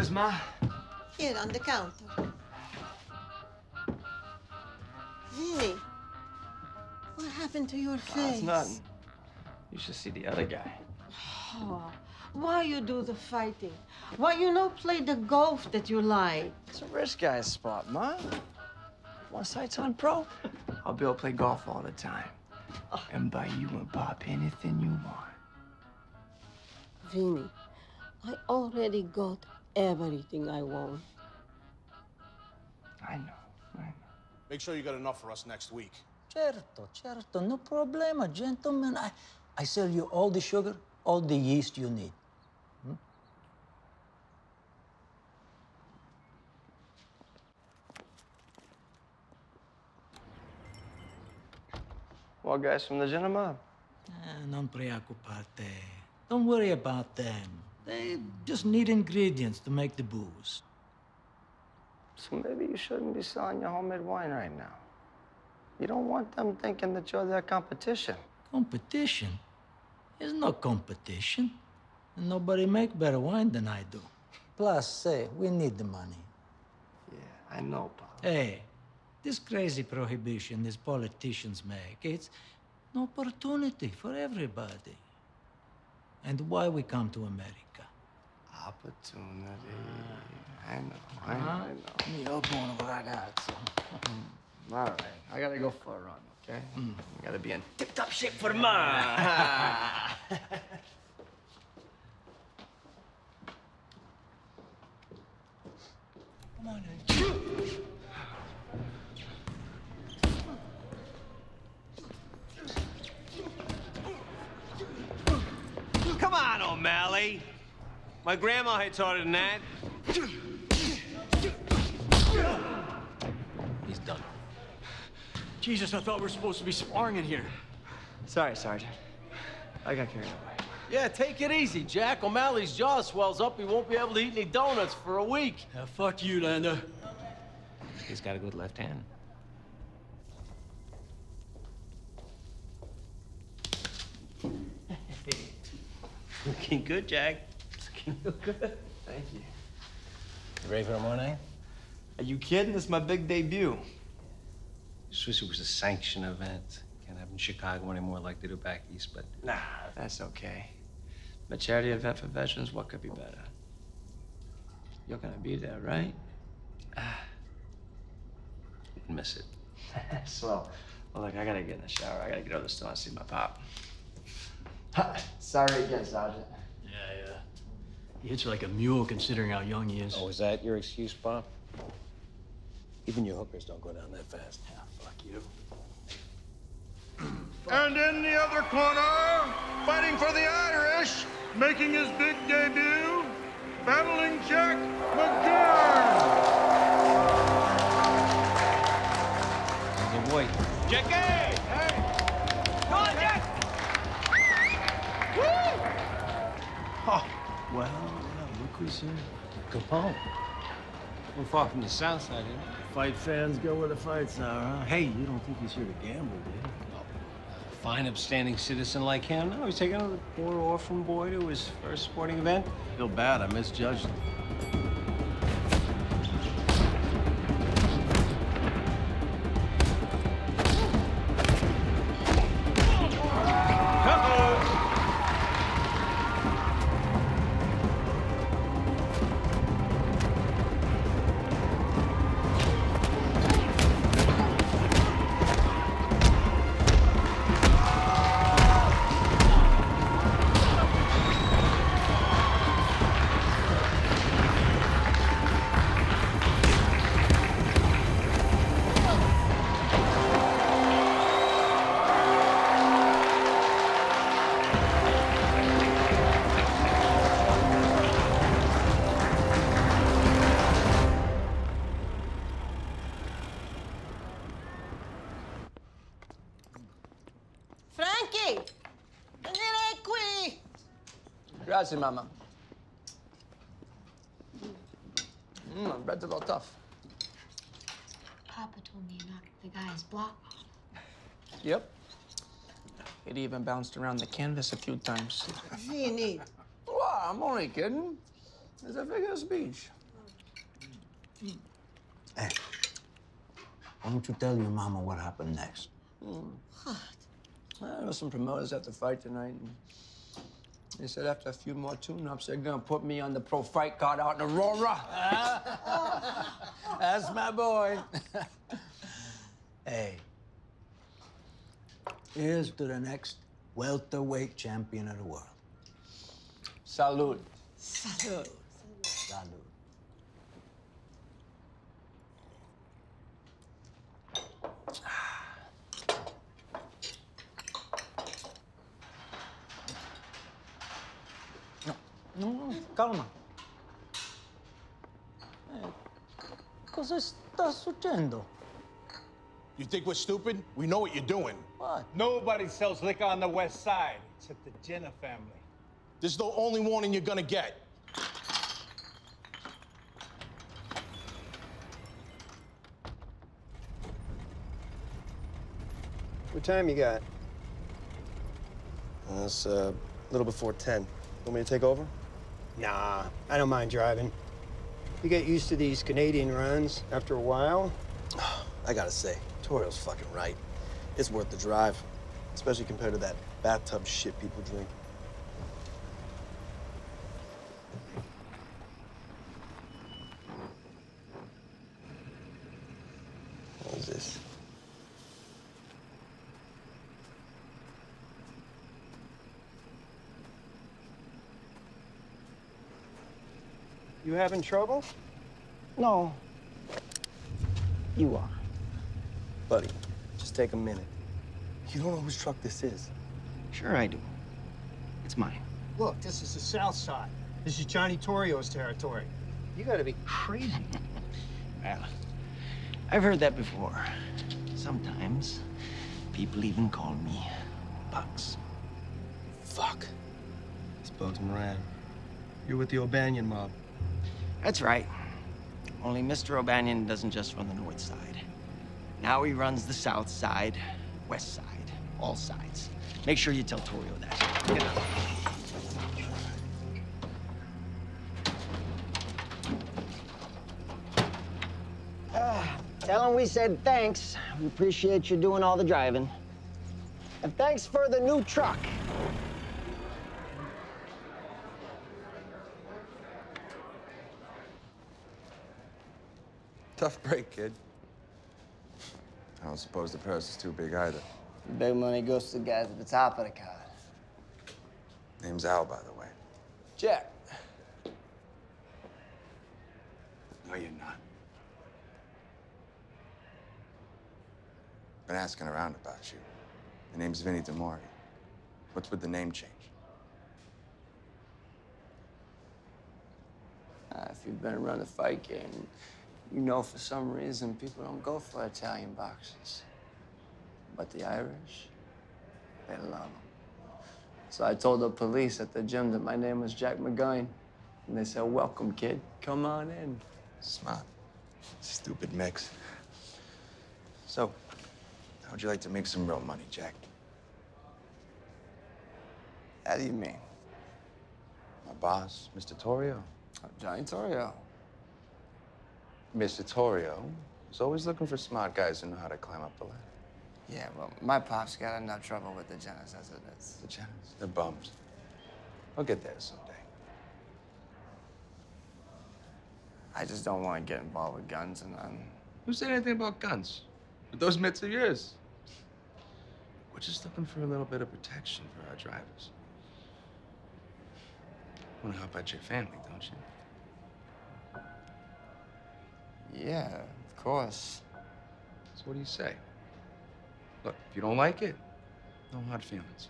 want Ma? Here, on the counter. Vinny, what happened to your ah, face? Oh, it's nothing. You should see the other guy. Oh, why you do the fighting? Why you no play the golf that you like? It's a rich guy's spot, Ma. Want sights on pro? I'll be able to play golf all the time. Oh. And buy you and Bob anything you want. Vinny, I already got everything I want. I know, I know. Make sure you got enough for us next week. Certo, certo, no problema, gentlemen. I, I sell you all the sugar, all the yeast you need. Well, guys from the cinema. Ah, non preoccupate. Don't worry about them. They just need ingredients to make the booze. So maybe you shouldn't be selling your homemade wine right now. You don't want them thinking that you're their competition. Competition? There's no competition. And nobody make better wine than I do. Plus, say, we need the money. Yeah, I know, Bob. Hey, this crazy prohibition these politicians make, it's an opportunity for everybody. And why we come to America? Opportunity. I know, I uh-huh. know, I know. Me oh, up on ragazzo. Mm-hmm. All right, I gotta go for a run, okay? Mm. I gotta be in tip-top shape for tomorrow. Come on Come on, O'Malley. My grandma hits harder than that. He's done. Jesus, I thought we were supposed to be sparring in here. Sorry, Sergeant. I got carried away. Yeah, take it easy, Jack. O'Malley's jaw swells up. He won't be able to eat any donuts for a week. Yeah, fuck you, Lando. He's got a good left hand. Looking good, Jack. Looking real good. Thank you. You ready for tomorrow night? Are you kidding? This is my big debut. Just wish it was a sanctioned event. Can't have in Chicago anymore like they do back east, but Nah, that's okay. A charity event for veterans, what could be better? You're gonna be there, right? I'd miss it. Swell. Well, look, I gotta get in the shower. I gotta get over the store and see my pop. Sorry again, Sergeant. Yeah, yeah. He hits her like a mule considering how young he is. Oh, is that your excuse, Bob? Even your hookers don't go down that fast. Yeah, fuck you. And in the other corner, fighting for the Irish, making his big debut, battling Jack McGurn. Good boy. Jackie! Hey! Come on, Jack! Oh, well, well, look who's here. Capone. We're far from the south side, here. Fight fans go where the fights are, huh? Hey, you don't think he's here to gamble, do you? A fine, upstanding citizen like him. No, he's taking a poor orphan boy to his first sporting event. Feel bad, I misjudged him. Grazie, Mama. Mmm, bread's a little tough. Papa told me you knocked the guy's block off. Yep. It even bounced around the canvas a few times. Vinny, Wow, I'm only kidding. It's a figure of speech. Hey, why don't you tell your mama what happened next? What? I know some promoters have the fight tonight. And they said after a few more tune-ups, they're gonna put me on the pro fight card out in Aurora. That's my boy. hey, here's to the next welterweight champion of the world. Salute. Salud. No, no, calma. Eh, cosa sta succedendo? You think we're stupid? We know what you're doing. What? Nobody sells liquor on the west side except the Genna family. This is the only warning you're gonna get. What time you got? Uh, it's uh, a little before 10. Want me to take over? Nah, I don't mind driving. You get used to these Canadian runs after a while. I gotta say, Torrio's fucking right. It's worth the drive, especially compared to that bathtub shit people drink. What is this? You having trouble? No. You are. Buddy, just take a minute. You don't know whose truck this is. Sure I do. It's mine. Look, this is the South Side. This is Johnny Torrio's territory. You gotta be crazy. Well, I've heard that before. Sometimes people even call me Bugs. Fuck. It's Bugs Moran. You're with the O'Banion mob. That's right. Only Mr. O'Banion doesn't just run the north side. Now he runs the south side, west side, all sides. Make sure you tell Torrio that. Get out. Ah, tell him we said thanks. We appreciate you doing all the driving. And thanks for the new truck. Tough break, kid. I don't suppose the purse is too big either. Big money goes to the guys at the top of the card. Name's Al, by the way. Jack. No, you're not. Been asking around about you. Your name's Vinny Demori. What's with the name change? Uh, if you've been around the fight game, you know for some reason people don't go for Italian boxers. But the Irish, they love them. So I told the police at the gym that my name was Jack McGurn. And they said, welcome, kid. Come on in. Smart. Stupid mix. So, how would you like to make some real money, Jack? How do you mean? My boss, Mr. Torrio. Johnny Torrio. Mr. Torrio is always looking for smart guys who know how to climb up the ladder. Yeah, well, my pops got enough trouble with the Gennas as it is. The Gennas, they're bums. I'll get there someday. I just don't want to get involved with guns and um, Who said anything about guns? With those mitts of yours. We're just looking for a little bit of protection for our drivers. Want to help out your family, don't you? Yeah, of course. So what do you say? Look, if you don't like it, no hard feelings.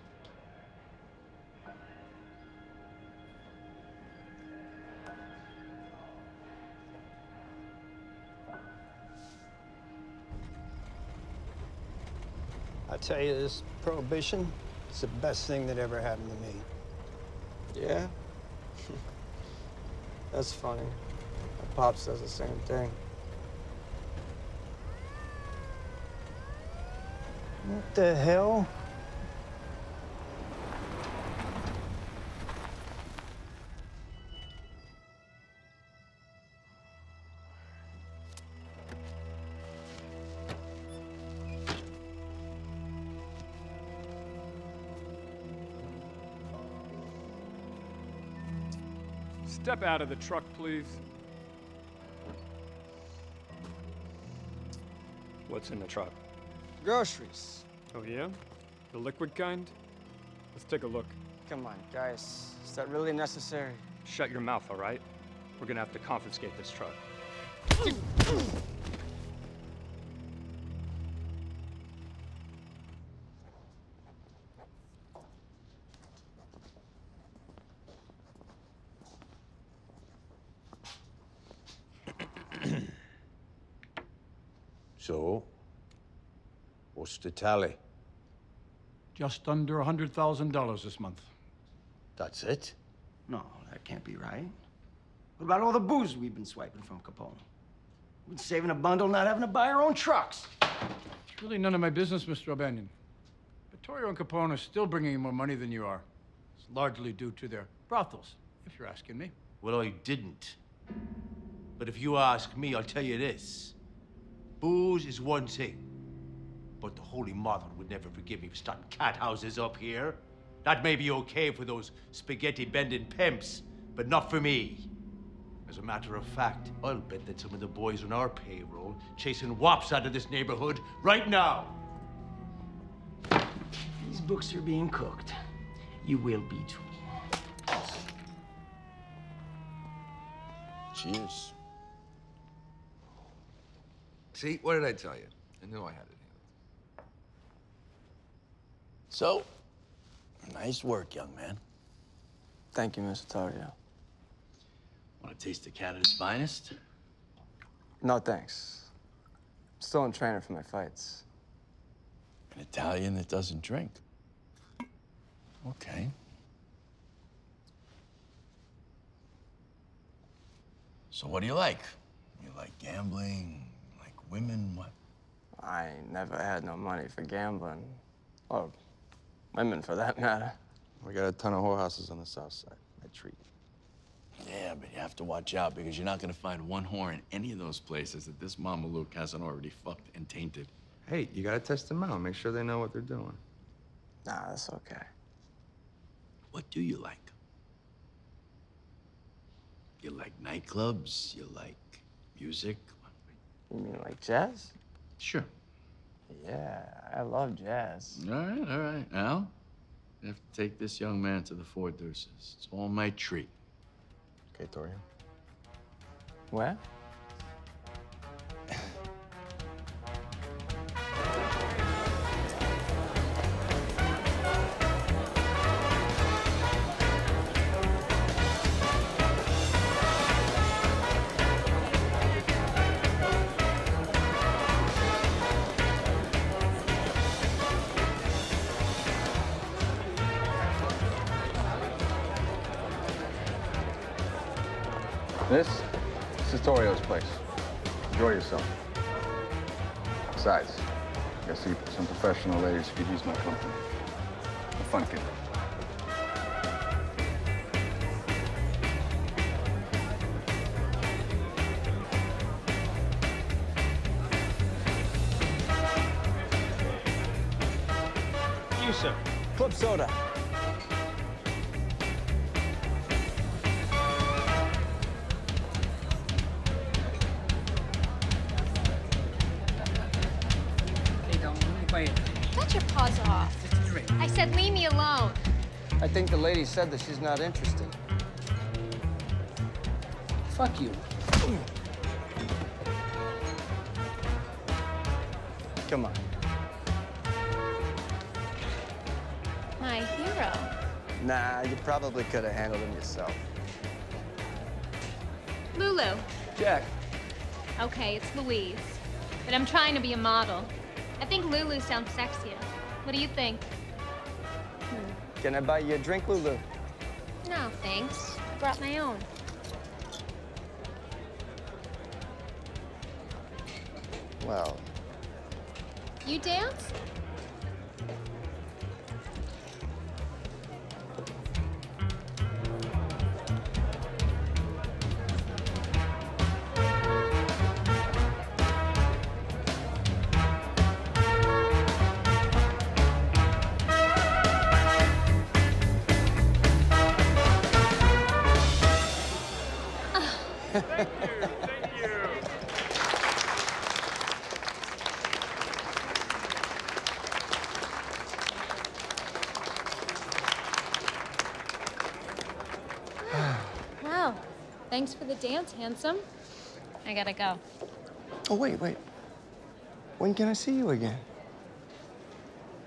I tell you, this prohibition is the best thing that ever happened to me. Yeah? That's funny. My pop says the same thing. What the hell? Step out of the truck, please. What's in the truck? Groceries. Oh, yeah? The liquid kind? Let's take a look. Come on, guys. Is that really necessary? Shut your mouth, all right? We're gonna have to confiscate this truck. what's the tally? Just under a $100,000 this month. That's it? No, that can't be right. What about all the booze we've been swiping from Capone? We've been saving a bundle, not having to buy our own trucks. It's really none of my business, Mr. O'Banion. Vittorio and Capone are still bringing in more money than you are. It's largely due to their brothels, if you're asking me. Well, I didn't. But if you ask me, I'll tell you this. Booze is one thing. But the Holy Mother would never forgive me for starting cat houses up here. That may be okay for those spaghetti bending pimps, but not for me. As a matter of fact, I'll bet that some of the boys on our payroll chasing wops out of this neighborhood right now. These books are being cooked. You will be too. Cheers. See, what did I tell you? I knew I had it. So, nice work, young man. Thank you, Mr. Torrio. Want to taste the Canada's finest? No, thanks. I'm Still in training for my fights. An Italian that doesn't drink. Okay. So what do you like? You like gambling? You like women? What? I never had no money for gambling. Or women, for that matter. We got a ton of whorehouses on the south side. I treat. Yeah, but you have to watch out because you're not gonna find one whore in any of those places that this Mama Luke hasn't already fucked and tainted. Hey, you gotta test them out. Make sure they know what they're doing. Nah, that's okay. What do you like? You like nightclubs? You like music? You mean like jazz? Sure. Yeah, I love jazz. All right, all right. Al, you have to take this young man to the Four Deuces. It's all my treat. Okay, Torrio. Where? Professional ladies could use my company. Have fun, kid. You, sir. Club soda. Think the lady said that she's not interested. Fuck you. Come on. My hero. Nah, you probably could have handled him yourself. Lulu. Jack. Okay, it's Louise. But I'm trying to be a model. I think Lulu sounds sexier. What do you think? Can I buy you a drink, Lulu? No, thanks. I brought my own. Well, You dance? Handsome. I gotta go. Oh, wait, wait. When can I see you again?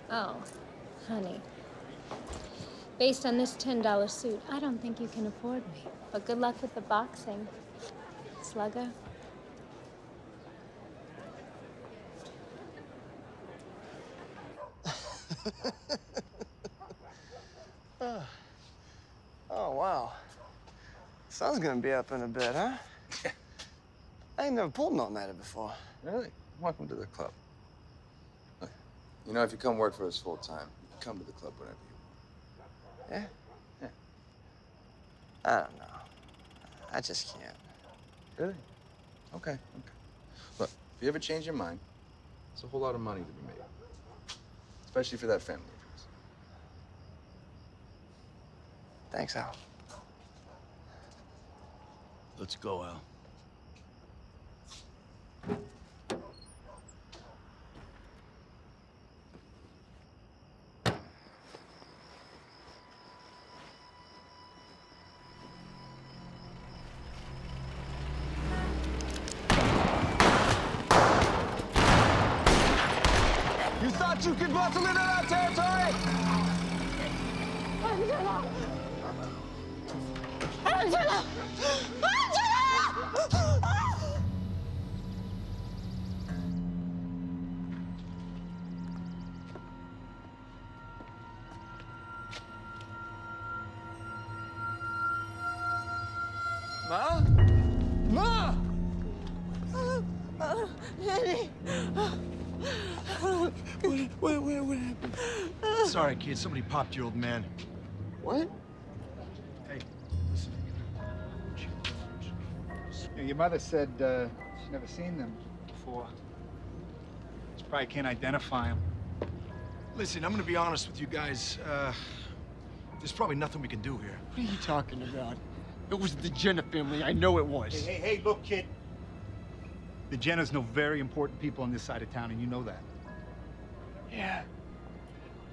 Oh, honey. Based on this $10 suit, I don't think you can afford me. But good luck with the boxing, slugger. oh. oh, wow. Sun's gonna be up in a bit, huh? I ain't never pulled nothing at it before. Really? Welcome to the club. Look, you know, if you come work for us full time, you can come to the club whenever you want. Yeah? Yeah. I don't know. I just can't. Really? Okay, okay. Look, if you ever change your mind, there's a whole lot of money to be made. Especially for that family of yours. Thanks, Al. Let's go, Al. Thought you could bustle into that Sorry, kid. Somebody popped your old man. What? Hey, listen. Your mother said uh, she's never seen them before. She probably can't identify them. Listen, I'm gonna be honest with you guys. Uh, there's probably nothing we can do here. What are you talking about? It was the Genna family. I know it was. Hey, hey, hey, look, kid. The Gennas know very important people on this side of town, and you know that. Yeah.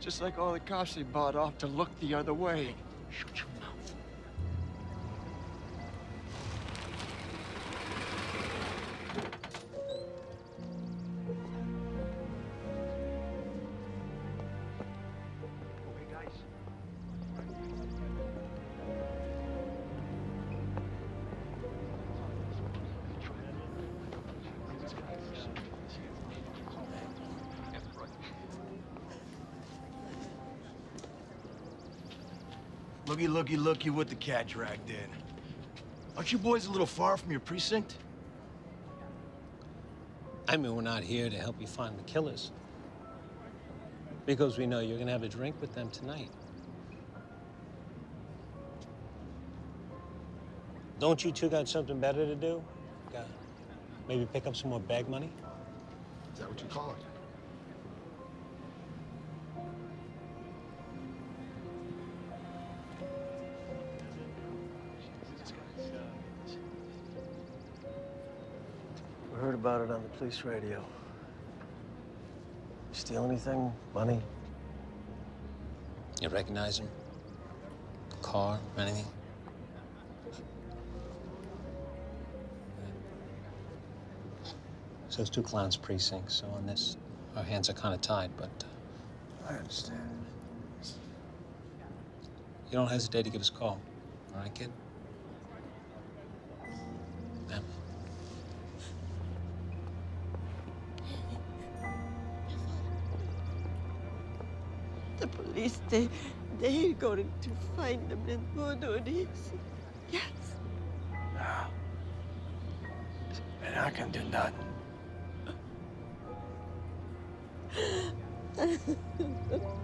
Just like all the cops they bought off to look the other way. Your mouth. Looky, looky, looky what the cat dragged in. Aren't you boys a little far from your precinct? I mean, we're not here to help you find the killers. Because we know you're gonna have a drink with them tonight. Don't you two got something better to do? Got maybe pick up some more bag money? Is that what you call it? Heard about it on the police radio. Steal anything? Money? You recognize him? Car? Anything? So it's two clowns precincts, so on this, our hands are kind of tied, but uh, I understand. you don't hesitate to give us a call. All right, kid? The they, they're going to find them in Modonis. Yes. No. They're not gonna do nothing.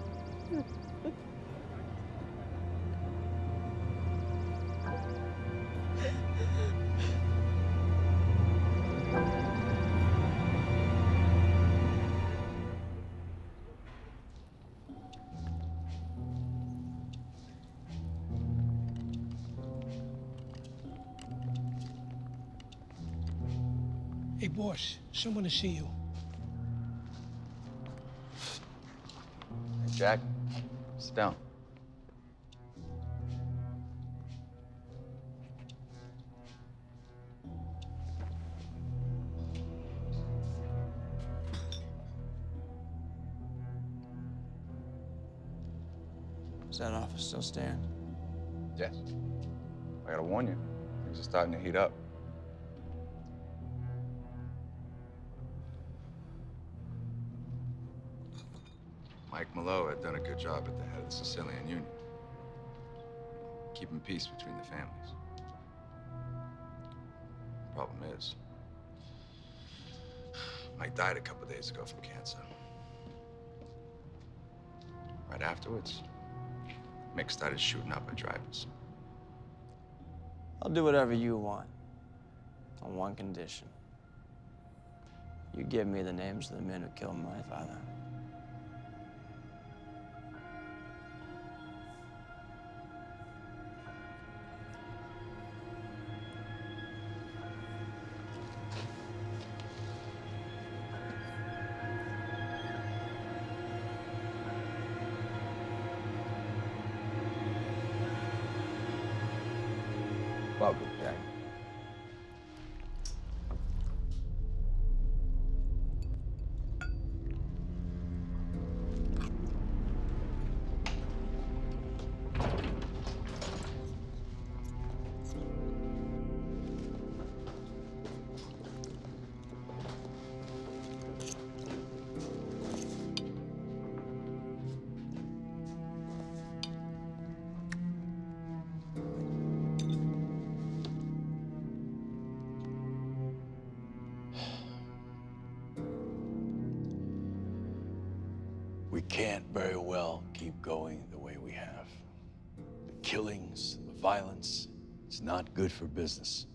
someone to see you. Hey, Jack, sit down. Does that office still stand? Yes. I gotta warn you, things are starting to heat up. Malone had done a good job at the head of the Sicilian Union, keeping peace between the families. Problem is, Mike died a couple days ago from cancer. Right afterwards, Mick started shooting up our drivers. I'll do whatever you want. On one condition. You give me the names of the men who killed my father. Going the way we have. The killings, the violence, it's not good for business.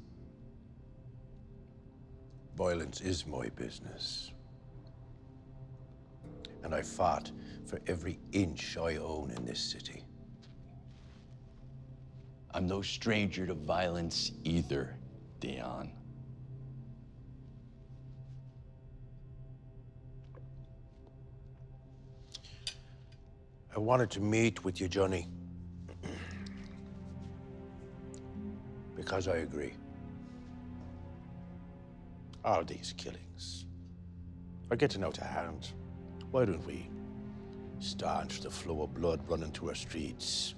Violence is my business. And I fought for every inch I own in this city. I'm no stranger to violence either, Dion. I wanted to meet with you, Johnny. because I agree. All these killings are getting out of hand. Why don't we staunch the flow of blood running through our streets?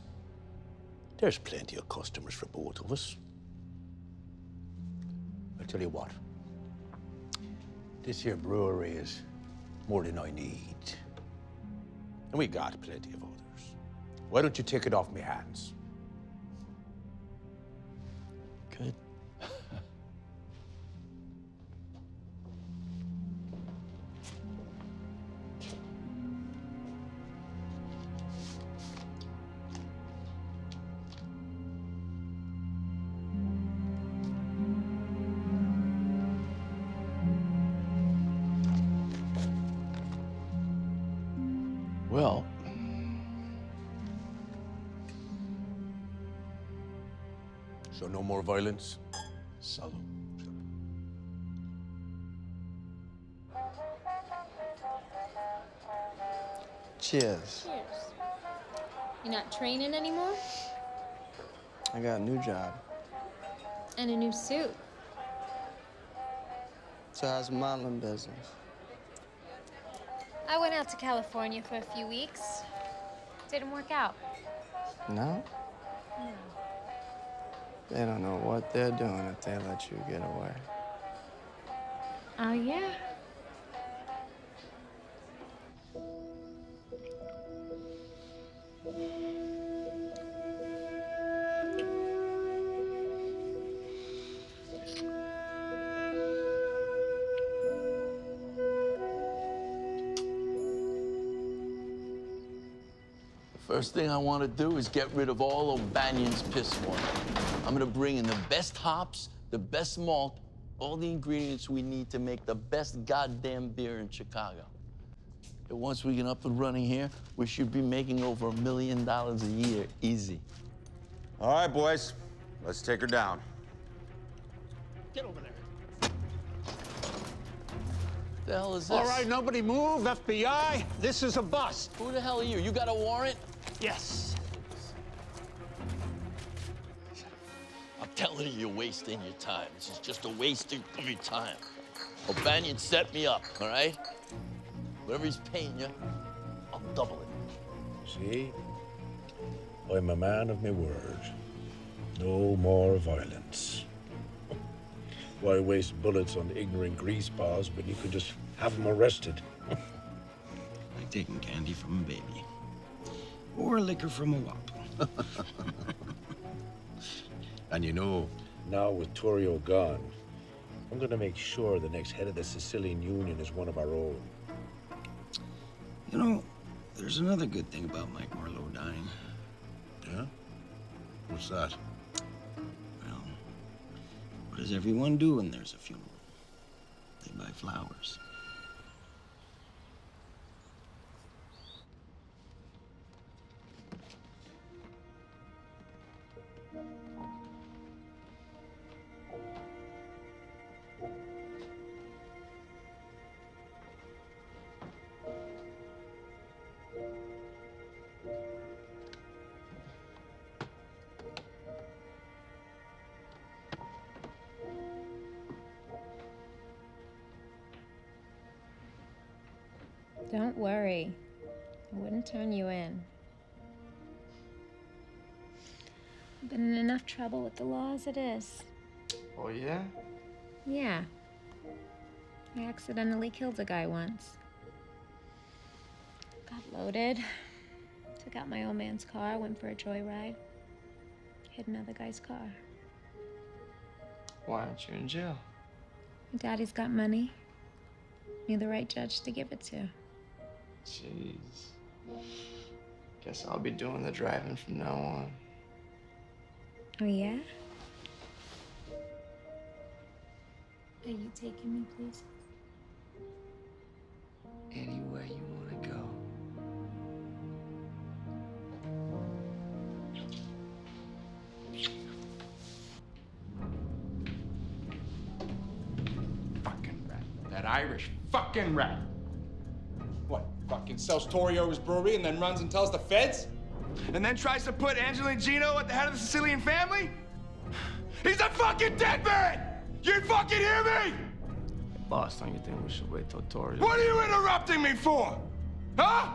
There's plenty of customers for both of us. I'll tell you what. This here brewery is more than I need. And we got plenty of others. Why don't you take it off my hands? Violence? Salud. Cheers. Cheers. You're not training anymore? I got a new job. And a new suit. So how's the modeling business? I went out to California for a few weeks. Didn't work out. No? They don't know what they're doing if they let you get away. Oh, yeah? The first thing I want to do is get rid of all O'Banion's piss water. I'm gonna bring in the best hops, the best malt, all the ingredients we need to make the best goddamn beer in Chicago. And once we get up and running here, we should be making over a million dollars a year, easy. All right, boys. Let's take her down. Get over there. The hell is this? All right, nobody move. FBI, this is a bust. Who the hell are you? You got a warrant? Yes. Telling you, you're wasting your time. This is just a wasting of your time. O'Banion set me up, all right? Whatever he's paying you, I'll double it. See? I'm a man of my word. No more violence. Why waste bullets on ignorant grease paws when you could just have them arrested? Like taking candy from a baby. Or liquor from a wop. And you know, now with Torrio gone, I'm gonna make sure the next head of the Sicilian Union is one of our own. You know, there's another good thing about Mike Merlo dying. Yeah? What's that? Well, what does everyone do when there's a funeral? They buy flowers. Don't worry. I wouldn't turn you in. I've been in enough trouble with the law as it is. Oh, yeah? Yeah. I accidentally killed a guy once. Got loaded. Took out my old man's car, went for a joyride. Hit another guy's car. Why aren't you in jail? My daddy's got money. You're the right judge to give it to. Jeez. Guess I'll be doing the driving from now on. Oh, yeah? Are you taking me, please? Anywhere you want to go. Fucking rat. That Irish fucking rat. What, fucking sells Torrio's brewery and then runs and tells the feds? And then tries to put Angelo Genna at the head of the Sicilian family? He's a fucking dead man! You fucking hear me? Boss, don't you think we should wait till Torrio? What are you interrupting me for? Huh?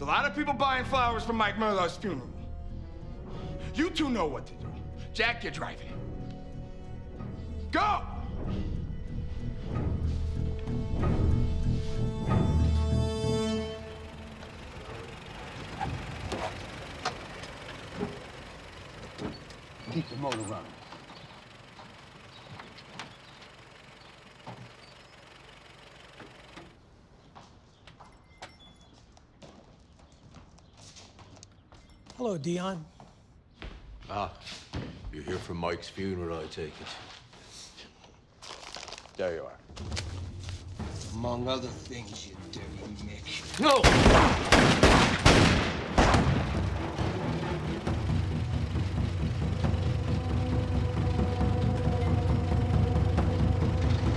A lot of people buying flowers for Mike Merlo's funeral. You two know what to do. Jack, you're driving. Go! The motor running. Hello, Dion. Ah, you're here for Mike's funeral, I take it. There you are. Among other things, you dirty Mick. No!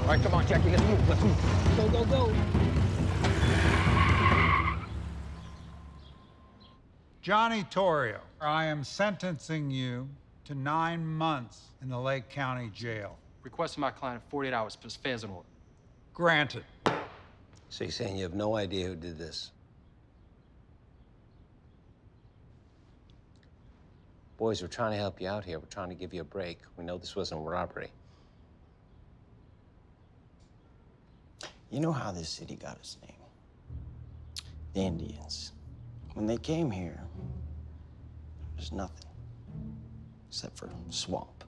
All right, come on, Jackie, let's move, let's move. Go, go, go. Johnny Torrio, I am sentencing you to nine months in the Lake County Jail. Requesting my client 48 hours for his affairs in order. Granted. So you're saying you have no idea who did this? Boys, we're trying to help you out here. We're trying to give you a break. We know this wasn't a robbery. You know how this city got its name? The Indians. When they came here, there was nothing except for swamp,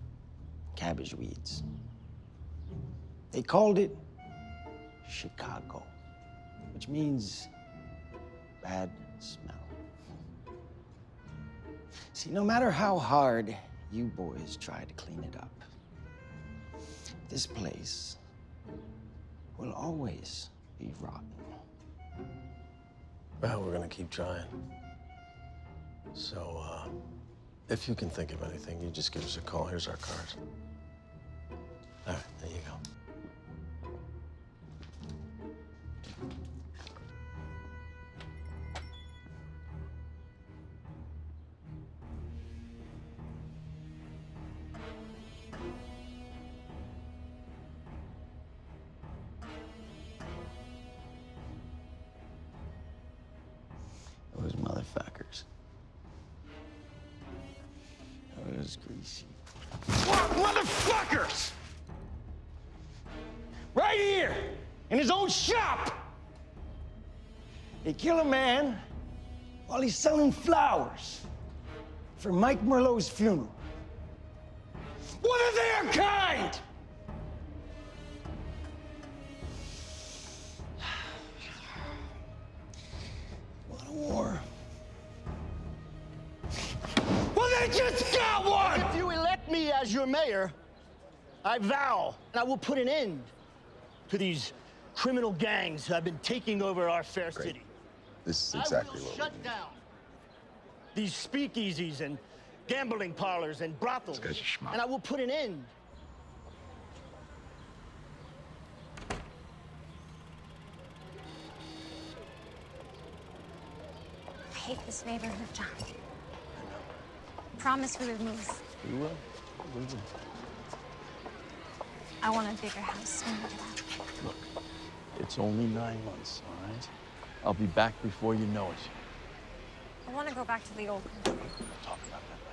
cabbage weeds. They called it Chicago, which means bad smell. See, no matter how hard you boys try to clean it up, this place will always be rotten. Well, we're gonna keep trying. So, uh, if you can think of anything, you just give us a call. Here's our card. All right, there you go. Kill a man while he's selling flowers for Mike Merlo's funeral. What of their kind? What a war. Well, they just got one! If you elect me as your mayor, I vow and I will put an end to these criminal gangs who have been taking over our fair city. This is I exactly will what shut down these speakeasies and gambling parlors and brothels. guy's a schmuck. And I will put an end I hate this neighborhood, John. Promise we would move. We will. We will. I want a bigger house when we get out. Look, it's only nine months, all right? I'll be back before you know it. I want to go back to the old country. Talk about that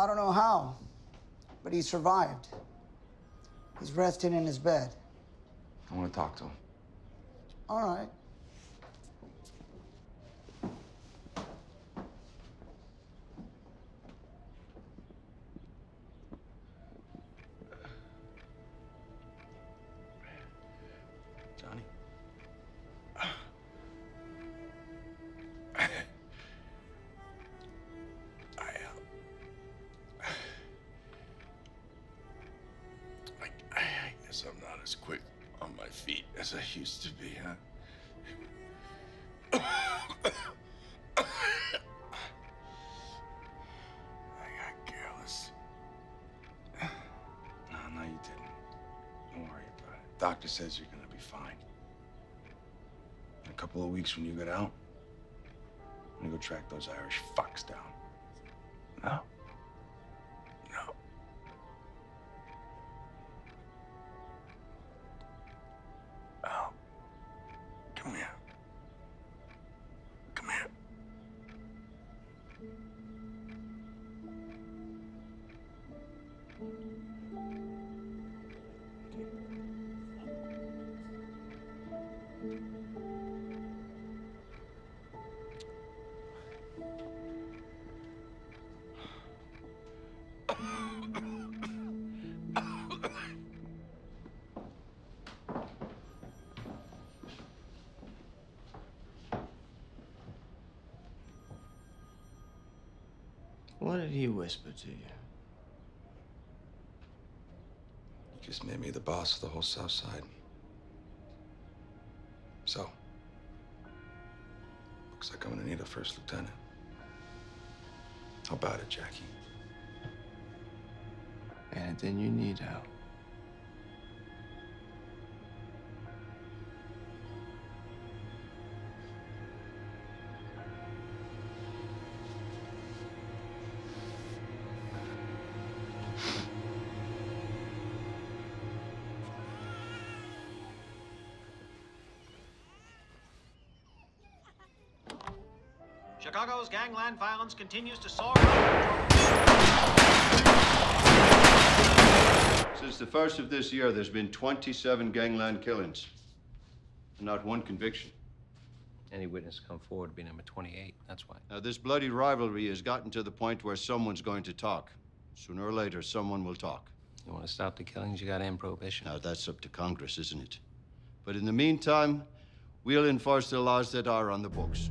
I don't know how, but he survived. He's resting in his bed. I want to talk to him. All right. As I used to be, huh? I got careless. No, no, you didn't. Don't worry about it. Doctor says you're gonna be fine. In a couple of weeks when you get out, I'm gonna go track those Irish fucks down. Whisper to you? You just made me the boss of the whole South Side. So, looks like I'm gonna need a first lieutenant. How about it, Jackie? And then you need help. Chicago's gangland violence continues to soar. Since the first of this year, there's been 27 gangland killings. And not one conviction. Any witness come forward would be number 28. That's why. Now, this bloody rivalry has gotten to the point where someone's going to talk. Sooner or later, someone will talk. You want to stop the killings? You got to end prohibition. Now, that's up to Congress, isn't it? But in the meantime, we'll enforce the laws that are on the books.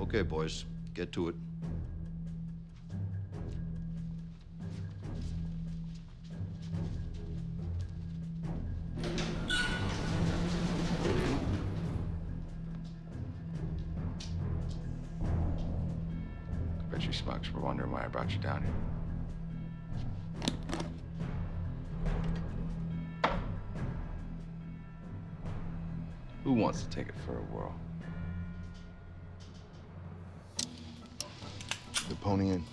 Okay, boys, get to it. you smokes were wondering why I brought you down here. Who wants to take it for a whirl? The Pony Inn.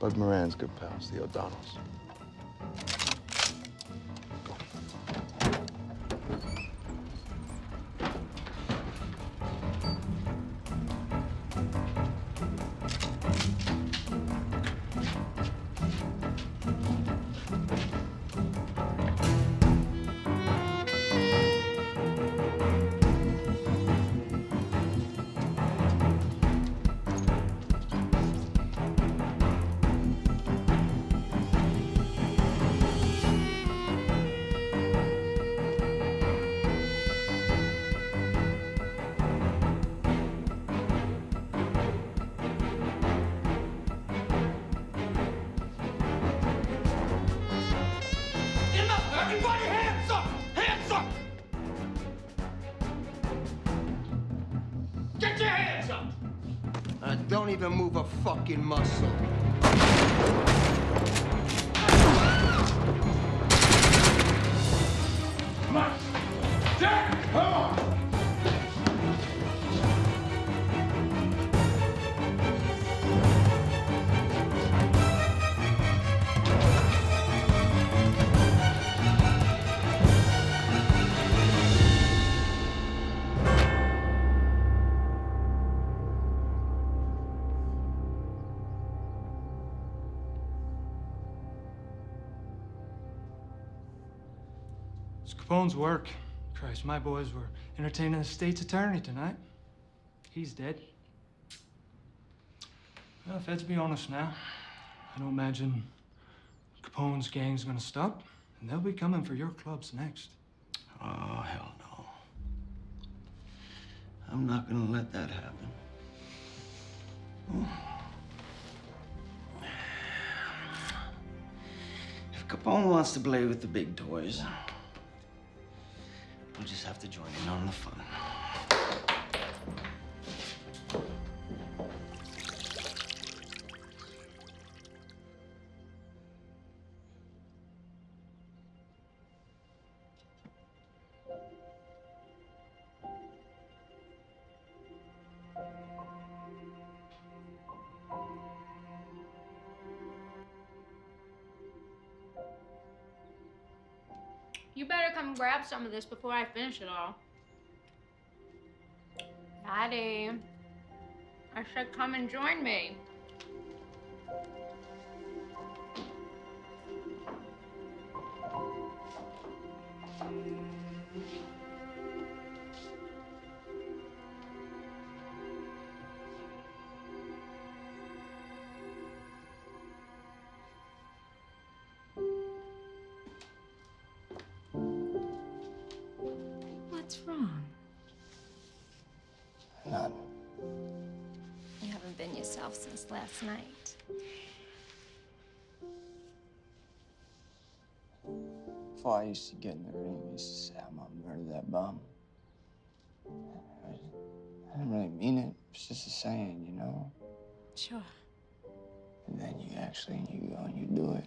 Bugs Moran's good pals, the O'Donnells. Work. Christ, my boys were entertaining the state's attorney tonight. He's dead. Well, Feds be honest now. I don't imagine Capone's gang's gonna stop, and they'll be coming for your clubs next. Oh, hell no. I'm not gonna let that happen. If Capone wants to play with the big toys, we'll just have to join in on the fun. You better come grab some of this before I finish it all. Daddy, I should come and join me. Last night. Before I used to get in the ring, I used to say I'm gonna murder that bum. I, I didn't really mean it. It's just a saying, you know? Sure. And then you actually, you go and you do it.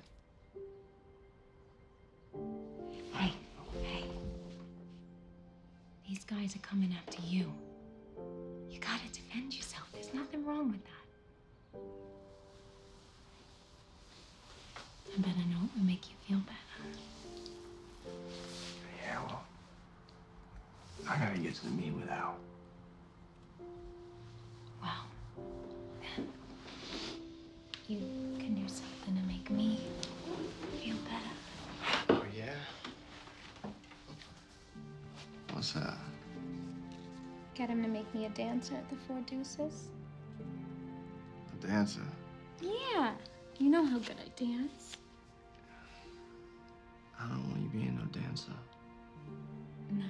Hey, hey. These guys are coming after you. You gotta defend yourself. There's nothing wrong with that. I bet I know it will make you feel better. Yeah, well, I gotta get to the meet with Al. Well, then you can do something to make me feel better. Oh, yeah? What's that? Get him to make me a dancer at the Four Deuces. A dancer? Yeah, you know how good I dance. I don't want you being no dancer. No?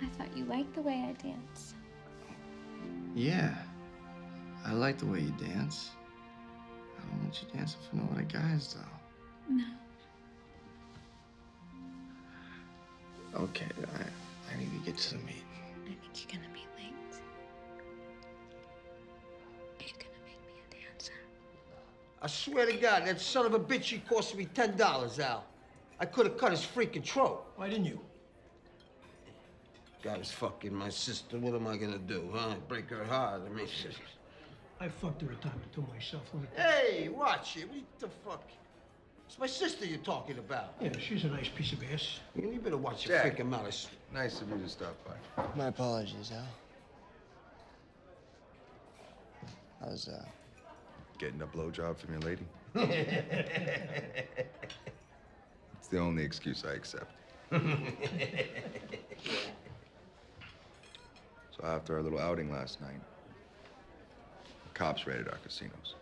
I thought you liked the way I dance. Yeah. I like the way you dance. I don't want you dancing for no other guys, though. No. Okay, I, I need to get to the meet. I think you're gonna I swear to God, that son of a bitch, he cost me ten dollars, Al. I could have cut his freaking throat. Why didn't you? God is fucking my sister. What am I gonna do, huh? Break her heart. I mean, I fucked her a time or two myself. Let me hey, watch it. What the fuck? It's my sister you're talking about. Yeah, she's a nice piece of ass. You better watch your Jack. freaking mouth. Nice of you to stop by. My apologies, Al. How's uh Getting a blowjob from your lady? It's the only excuse I accept. So after our little outing last night, the cops raided our casinos.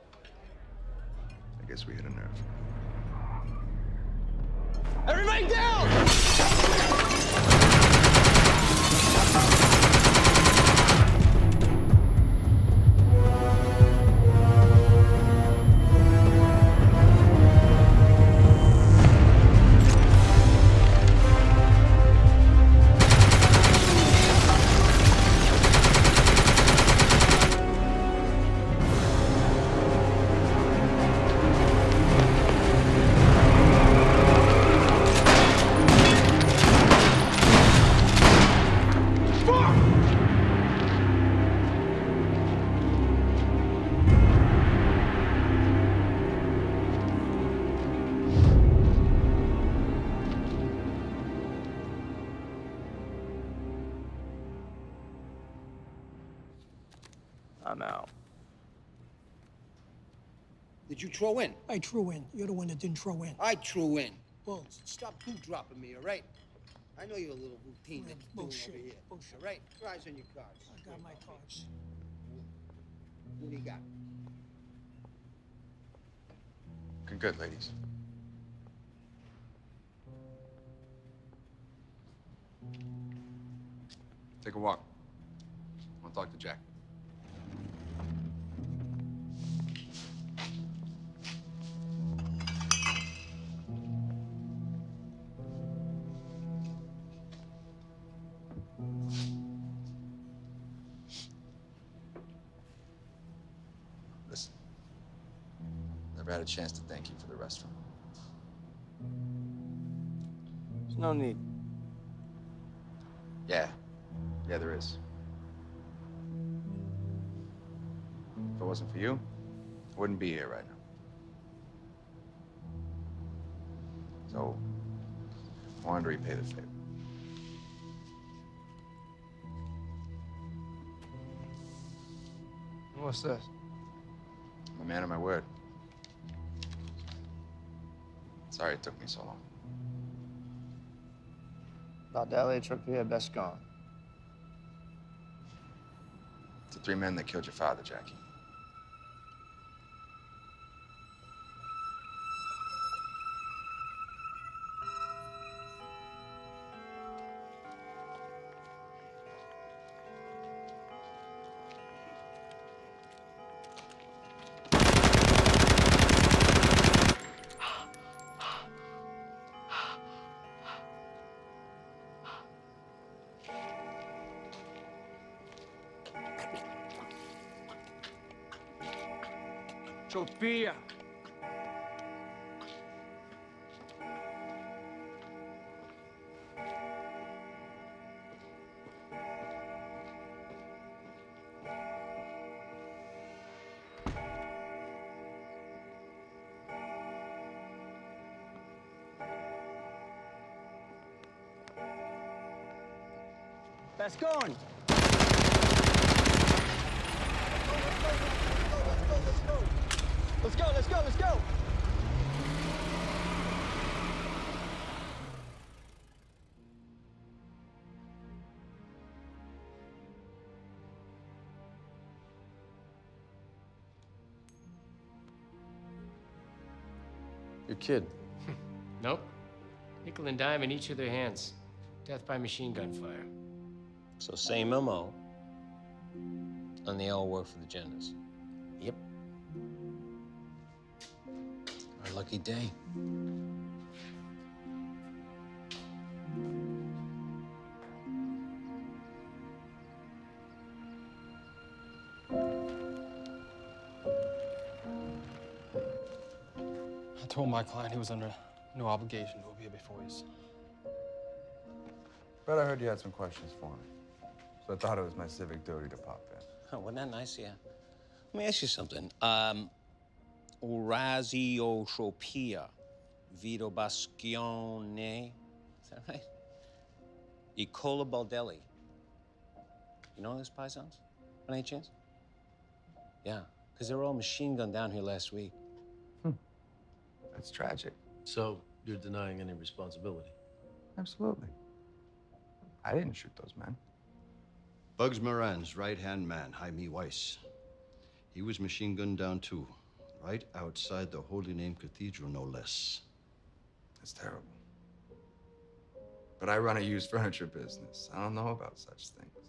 I guess we hit a nerve. Everybody down! Did you throw in? I threw in. You're the one that didn't throw in. I threw in. Bull. Stop boot dropping me, all right? I know your little routine that you're doing Bullshit. over here. Bullshit. All right? Your eyes on your cards. I got my cards. What do you got? Looking good, ladies. Take a walk. I want to talk to Jack. Chance to thank you for the restaurant. There's no need. Yeah. Yeah, there is. If it wasn't for you, I wouldn't be here right now. So, I wanted to repay the favor. What's this? I'm a man of my word. Sorry it took me so long. About the LA trip here, best gone. It's the three men that killed your father, Jackie. Best going. Let's go, let's go, let's go. Your kid. Nope. Nickel and dime in each of their hands. Death by machine gun fire. So same MO. And they all work for the Gennas. Yep. Our lucky day. I told my client he was under no obligation to appear before us. But I heard you had some questions for me. So I thought it was my civic duty to pop in. Oh, wasn't that nice, yeah? Let me ask you something. Um, Oraziotropeia, Vito Bascione, is that right? Ecola Baldelli. You know those paisans? By any chance? Yeah, because they were all machine gunned down here last week. Hmm. That's tragic. So you're denying any responsibility? Absolutely. I didn't shoot those men. Bugs Moran's right-hand man, Hymie Weiss. He was machine gunned down too, right outside the Holy Name Cathedral, no less. That's terrible. But I run a used furniture business. I don't know about such things.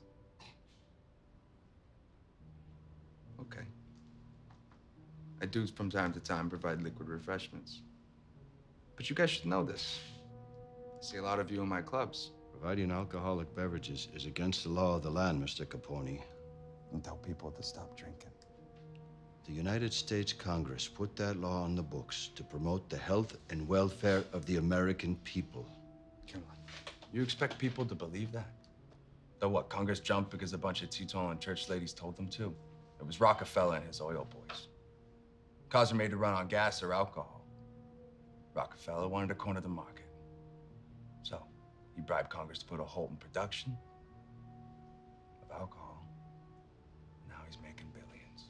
Okay. I do from time to time provide liquid refreshments. But you guys should know this. I see a lot of you in my clubs. Providing alcoholic beverages is against the law of the land, Mr. Capone. And tell people to stop drinking. The United States Congress put that law on the books to promote the health and welfare of the American people. Come on. You expect people to believe that? That what, Congress jumped because a bunch of Teton and church ladies told them to? It was Rockefeller and his oil boys. Cars are made to run on gas or alcohol. Rockefeller wanted to corner the market. So, he bribed Congress to put a halt in production of alcohol. Now he's making billions.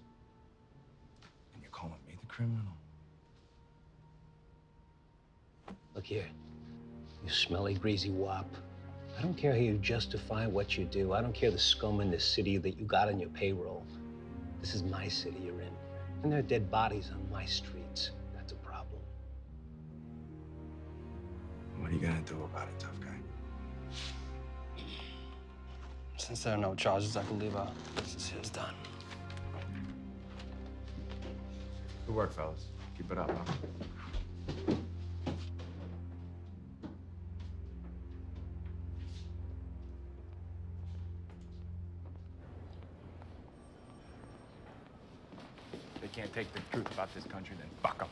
And you're calling me the criminal? Look here, you smelly, greasy wop. I don't care how you justify what you do. I don't care the scum in the city that you got on your payroll. This is my city you're in. And there are dead bodies on my streets. That's a problem. What are you gonna do about it, tough guy? Since there are no charges, I can believe our business here is done. Good work, fellas. Keep it up, huh? They can't take the truth about this country, then fuck them.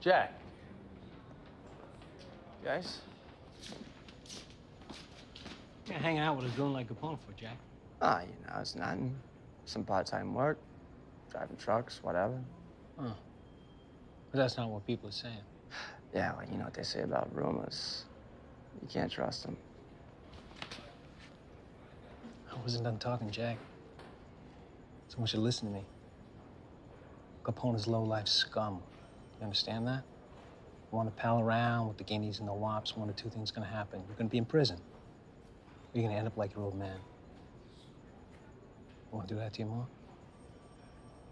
Jack. Guys? You're hanging out with a goon like Capone for, Jack. Ah, you know, it's nothing. Some part-time work, driving trucks, whatever. Huh. But that's not what people are saying. Yeah, well, you know what they say about rumors. You can't trust them. I wasn't done talking, Jack. So I want you to listen to me. Capone is low-life scum. You understand that? You want to pal around with the guineas and the wops, one or two things gonna happen. You're gonna be in prison. Or you're gonna end up like your old man. You wanna do that to your mom?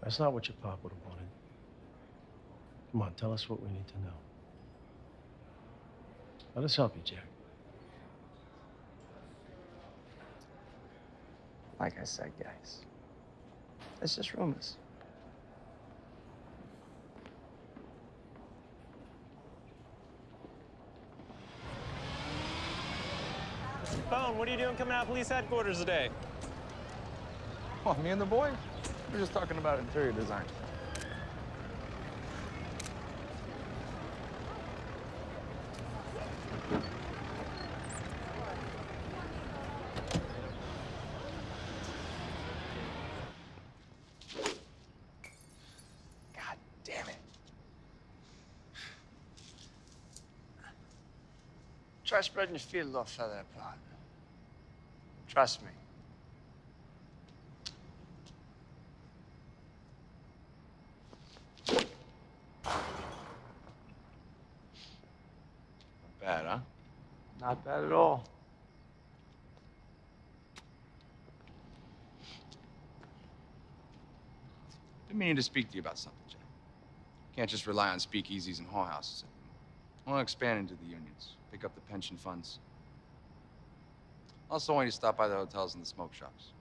That's not what your pop would have wanted. Come on, tell us what we need to know. Let us help you, Jack. Like I said, guys. It's just rumors. Mr. What are you doing coming out of police headquarters today? Well, me and the boy? We're just talking about interior design. God damn it. Try spreading your feet a little further apart. Trust me. Not Bad, huh? Not bad at all. Been meaning to speak to you about something, Jack. Can't just rely on speakeasies and whorehouses anymore. I want to expand into the unions, pick up the pension funds. Also, want you to stop by the hotels and the smoke shops.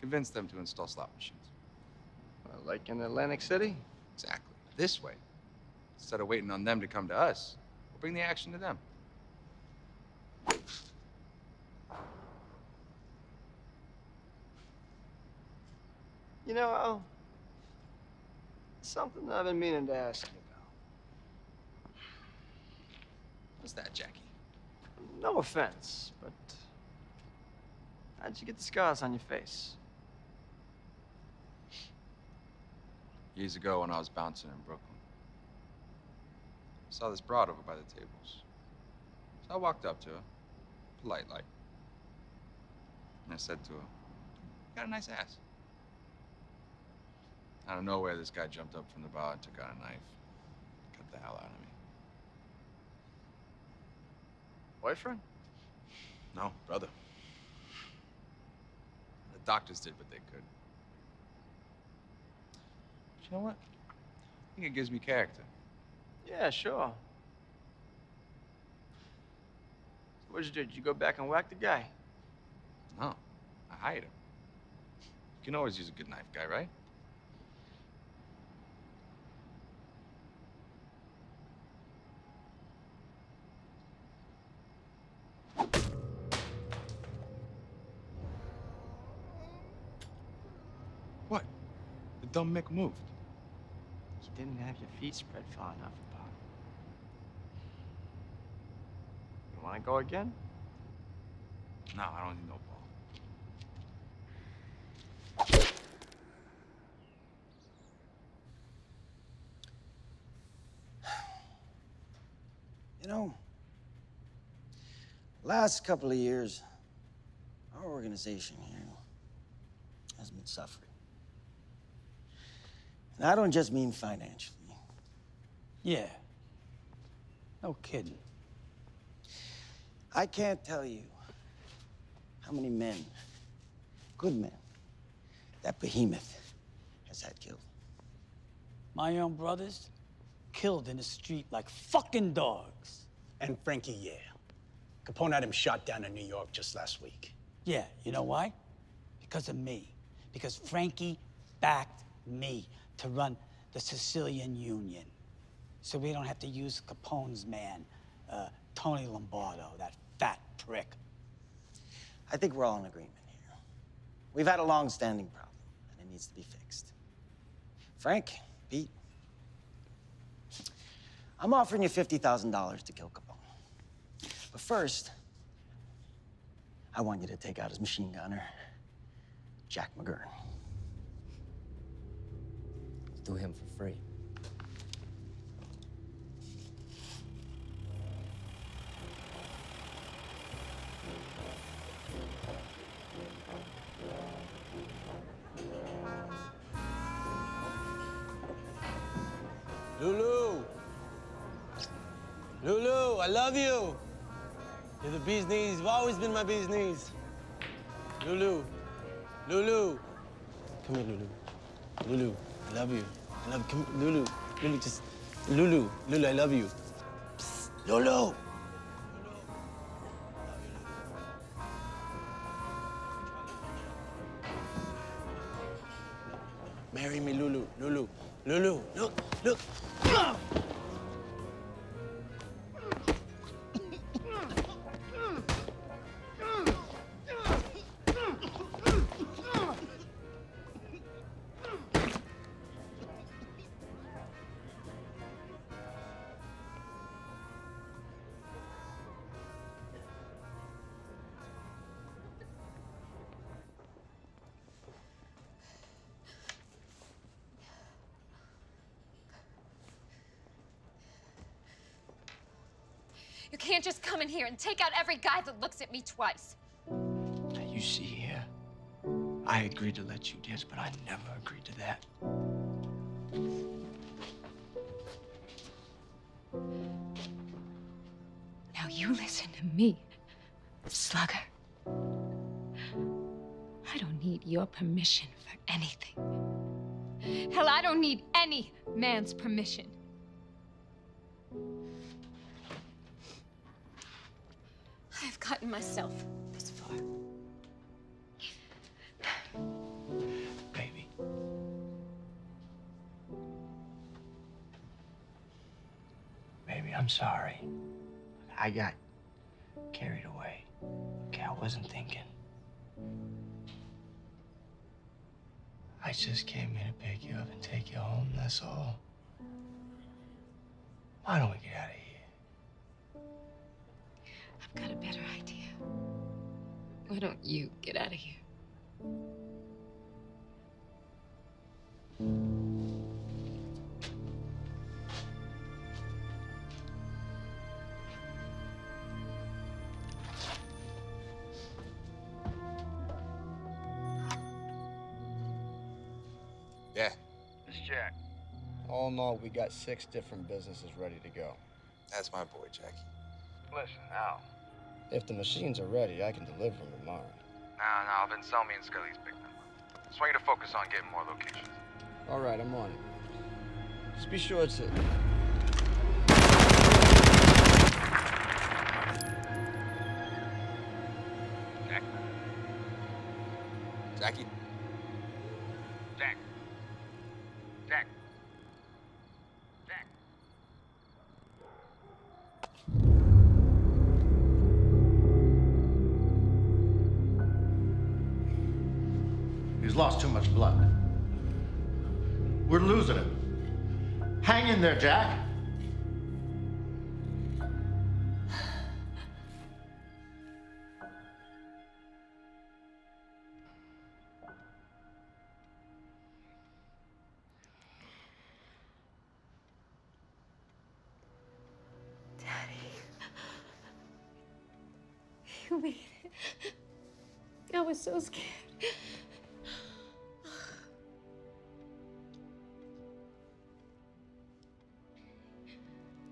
Convince them to install slot machines. Uh, like in Atlantic City? Exactly. This way. Instead of waiting on them to come to us, we'll bring the action to them. You know, Al, Something I've been meaning to ask you about. What's that, Jackie? No offense, but how'd you get the scars on your face? Years ago when I was bouncing in Brooklyn. I saw this broad over by the tables. So I walked up to her, polite like. And I said to her, You got a nice ass. Out of nowhere, this guy jumped up from the bar and took out a knife. Cut the hell out of me. Boyfriend? No, brother. Doctors did what they could. But you know what? I think it gives me character. Yeah, sure. So what'd you do? Did you go back and whack the guy? No, I hired him. You can always use a good knife guy, right? The dumb Mick moved. You didn't have your feet spread far enough apart. You wanna go again? No, I don't need no ball. You know, last couple of years, our organization here has been suffering. And I don't just mean financially. Yeah. No kidding. I can't tell you how many men, good men, that behemoth has had killed. My own brothers killed in the street like fucking dogs. And Frankie, yeah. Capone had him shot down in New York just last week. Yeah, you know why? Because of me. Because Frankie backed me to run the Sicilian Union. So we don't have to use Capone's man, uh, Tony Lombardo, that fat prick. I think we're all in agreement here. We've had a long-standing problem, and it needs to be fixed. Frank, Pete, I'm offering you $50,000 to kill Capone. But first, I want you to take out his machine gunner, Jack McGurn. Do him for free. Lulu. Lulu, I love you. You're the bee's knees. You've always been my bee's knees. Lulu. Lulu. Come here, Lulu. Lulu, I love you. I love you. Lulu. Lulu, just. Lulu. Lulu, I love you. Psst. Lulu. Marry me, Lulu. Lulu. Lulu, look, look. You can't just come in here and take out every guy that looks at me twice. You see here, I agreed to let you dance, but I never agreed to that. Now you listen to me, slugger. I don't need your permission for anything. Hell, I don't need any man's permission. Gotten myself this far. Baby. Baby, I'm sorry. I got carried away. Okay, I wasn't thinking. I just came here to pick you up and take you home, that's all. Why don't we get out of here? I've got a better idea. Why don't you get out of here? Yeah. It's Jack. All in all, we got six different businesses ready to go. That's my boy, Jackie. Listen, Al. If the machines are ready, I can deliver them tomorrow. Nah, nah, then sell me and Scully's pick them up. Just want you to focus on getting more locations. All right, I'm on it. Just be sure it's a... Jack? Jackie? Blood. We're losing him. Hang in there, Jack.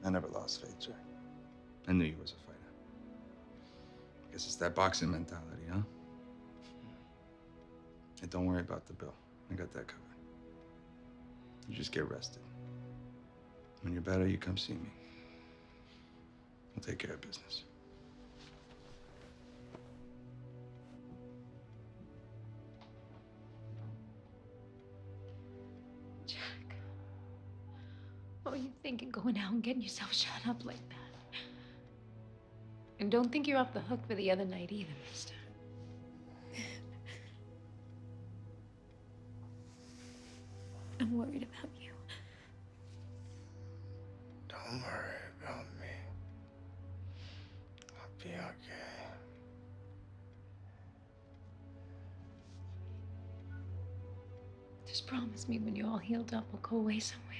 I never lost faith, Jack. I knew you was a fighter. I Guess it's that boxing mentality, huh? And don't worry about the bill. I got that covered. You just get rested. When you're better, you come see me. We'll take care of business. Thinking going out and getting yourself shot up like that? And don't think you're off the hook for the other night either, mister. I'm worried about you. Don't worry about me. I'll be okay. Just promise me when you're all healed up, we'll go away somewhere.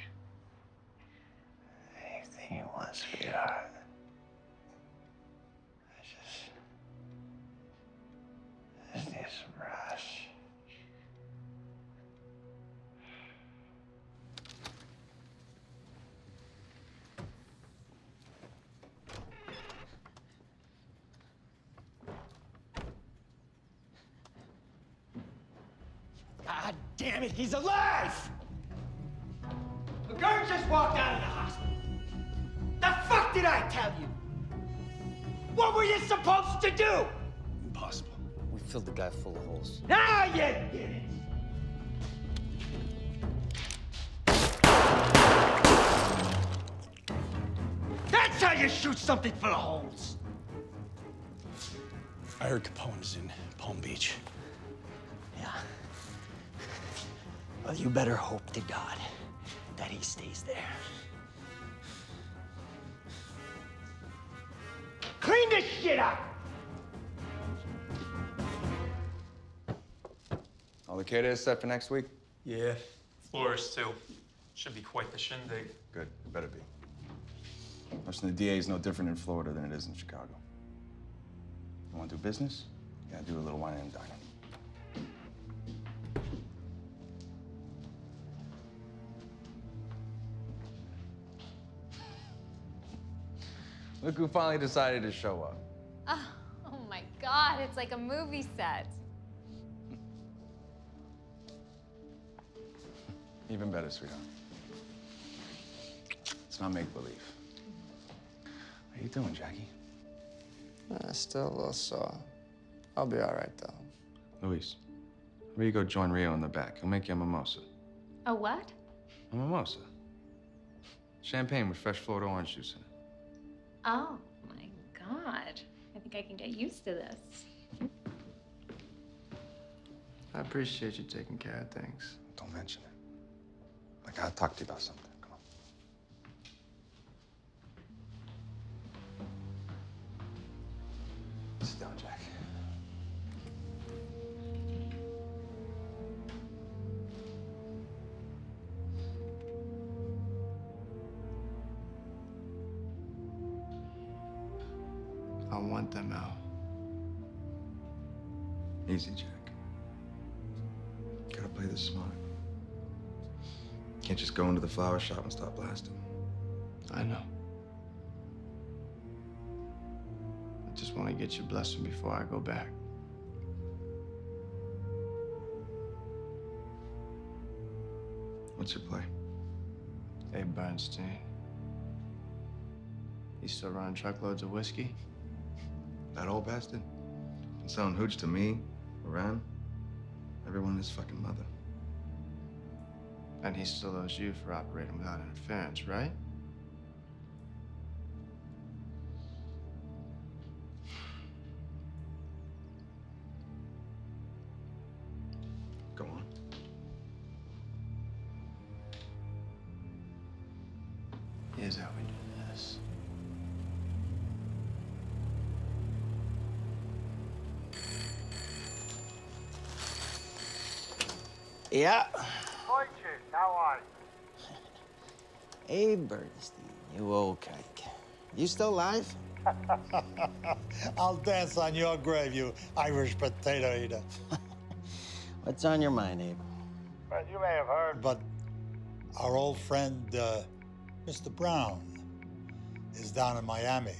Damn it, he's alive! A girl just walked out of the hospital. The fuck did I tell you? What were you supposed to do? Impossible. We filled the guy full of holes. Now you did it! That's how you shoot something full of holes! I heard Capone's in Palm Beach. Well, you better hope to God that he stays there. Clean this shit up! All the caterers set for next week? Yeah. Florist, too. Should be quite the shindig. Good. It better be. Listen, the DA is no different in Florida than it is in Chicago. You want to do business? Yeah, do a little wine and dining. Look who finally decided to show up. Oh, oh my God, it's like a movie set. Even better, sweetheart. It's not make believe. How you doing, Jackie? Uh, still a little sore. I'll be all right, though. Luis, where you go join Rio in the back? He'll make you a mimosa. A what? A mimosa. Champagne with fresh Florida orange juice in it. Oh my God. I think I can get used to this. I appreciate you taking care of things. Don't mention it. I gotta talk to you about something. Flower shop and stop blasting. I know. I just want to get your blessing before I go back. What's your play? Abe Bernstein. You still running truckloads of whiskey? That old bastard? Been selling hooch to me, Moran, everyone and his fucking mother. And he still owes you for operating without interference, right? Go on. Here's how we do this. Yeah. Hey, Bernstein, you old kike. You still alive? I'll dance on your grave, you Irish potato eater. What's on your mind, Abe? Well, you may have heard, but our old friend, uh, Mr. Brown, is down in Miami.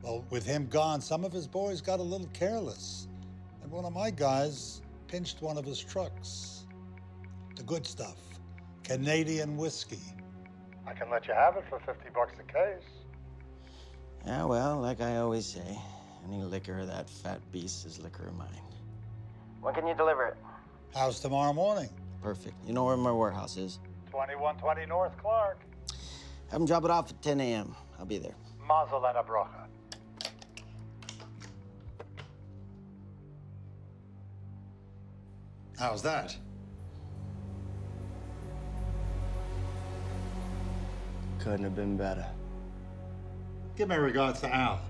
Well, with him gone, some of his boys got a little careless, and one of my guys pinched one of his trucks. The good stuff, Canadian whiskey. I can let you have it for 50 bucks a case. Yeah, well, like I always say, any liquor of that fat beast is liquor of mine. When can you deliver it? How's tomorrow morning? Perfect. You know where my warehouse is? 2120 North Clark. Have them drop it off at 10 a.m. I'll be there. Mazzoletta Broca. How's that? Couldn't have been better. Give my regards to Al.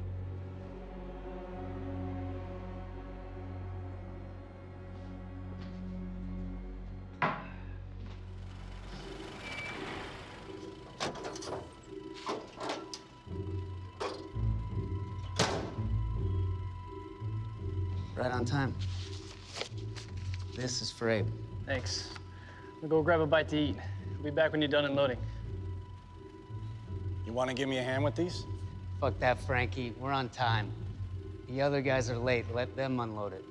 Right on time. This is for Abe. Thanks. We'll go grab a bite to eat. I'll be back when you're done unloading. You want to give me a hand with these? Fuck that, Frankie. We're on time. The other guys are late. Let them unload it.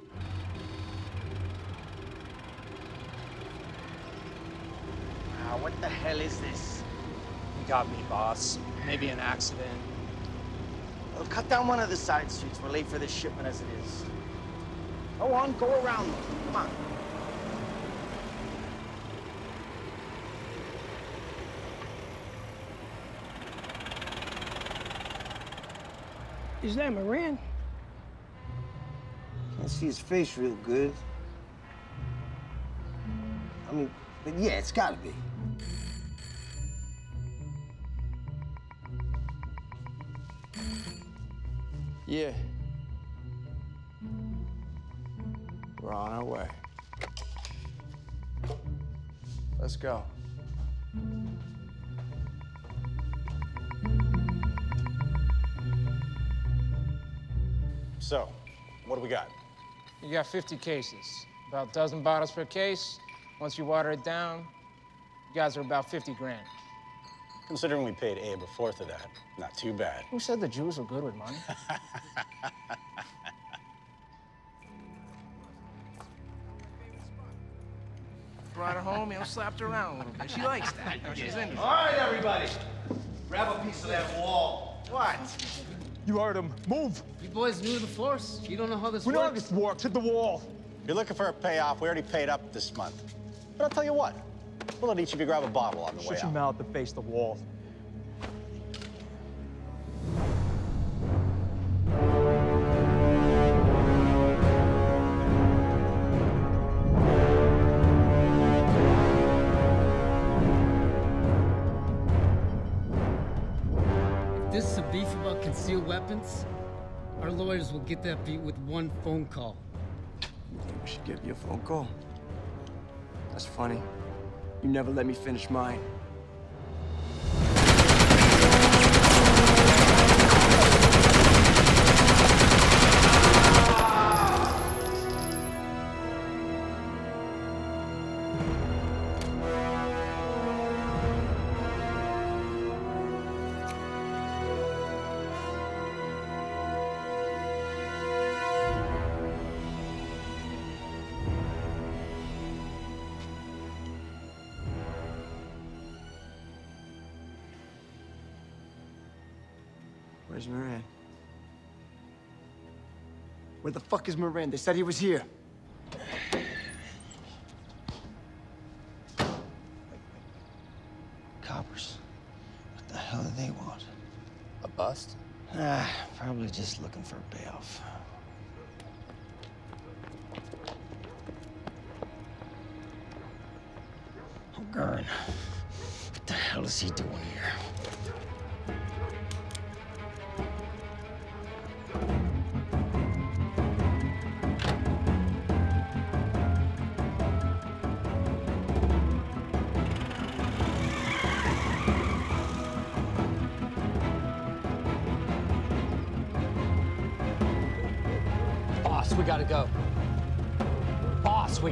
Ah, what the hell is this? You got me, boss. Maybe an accident. Well, cut down one of the side streets. We're late for this shipment as it is. Go on, go around. Come on. Is that Moran? Can't see his face real good. I mean, but yeah, it's gotta be. Yeah. Got 50 cases, about a dozen bottles per case. Once you water it down, you guys are about 50 grand. Considering we paid Abe a fourth of that, not too bad. Who said the Jews were good with money? Brought her home, you know, slapped her around a little bit. She likes that. You know, she's into it. All right, everybody. Grab a piece of that wall. What? You heard him. Move. You boys new to the force. You don't know how this works. We know how works. this works. Hit the wall. If you're looking for a payoff, we already paid up this month. But I'll tell you what, we'll let each of you grab a bottle on the way out. Shut your mouth and face the wall. Concealed weapons? Our lawyers will get that beat with one phone call. You think we should give you a phone call. That's funny. You never let me finish mine. Moran? Where the fuck is Moran? They said he was here.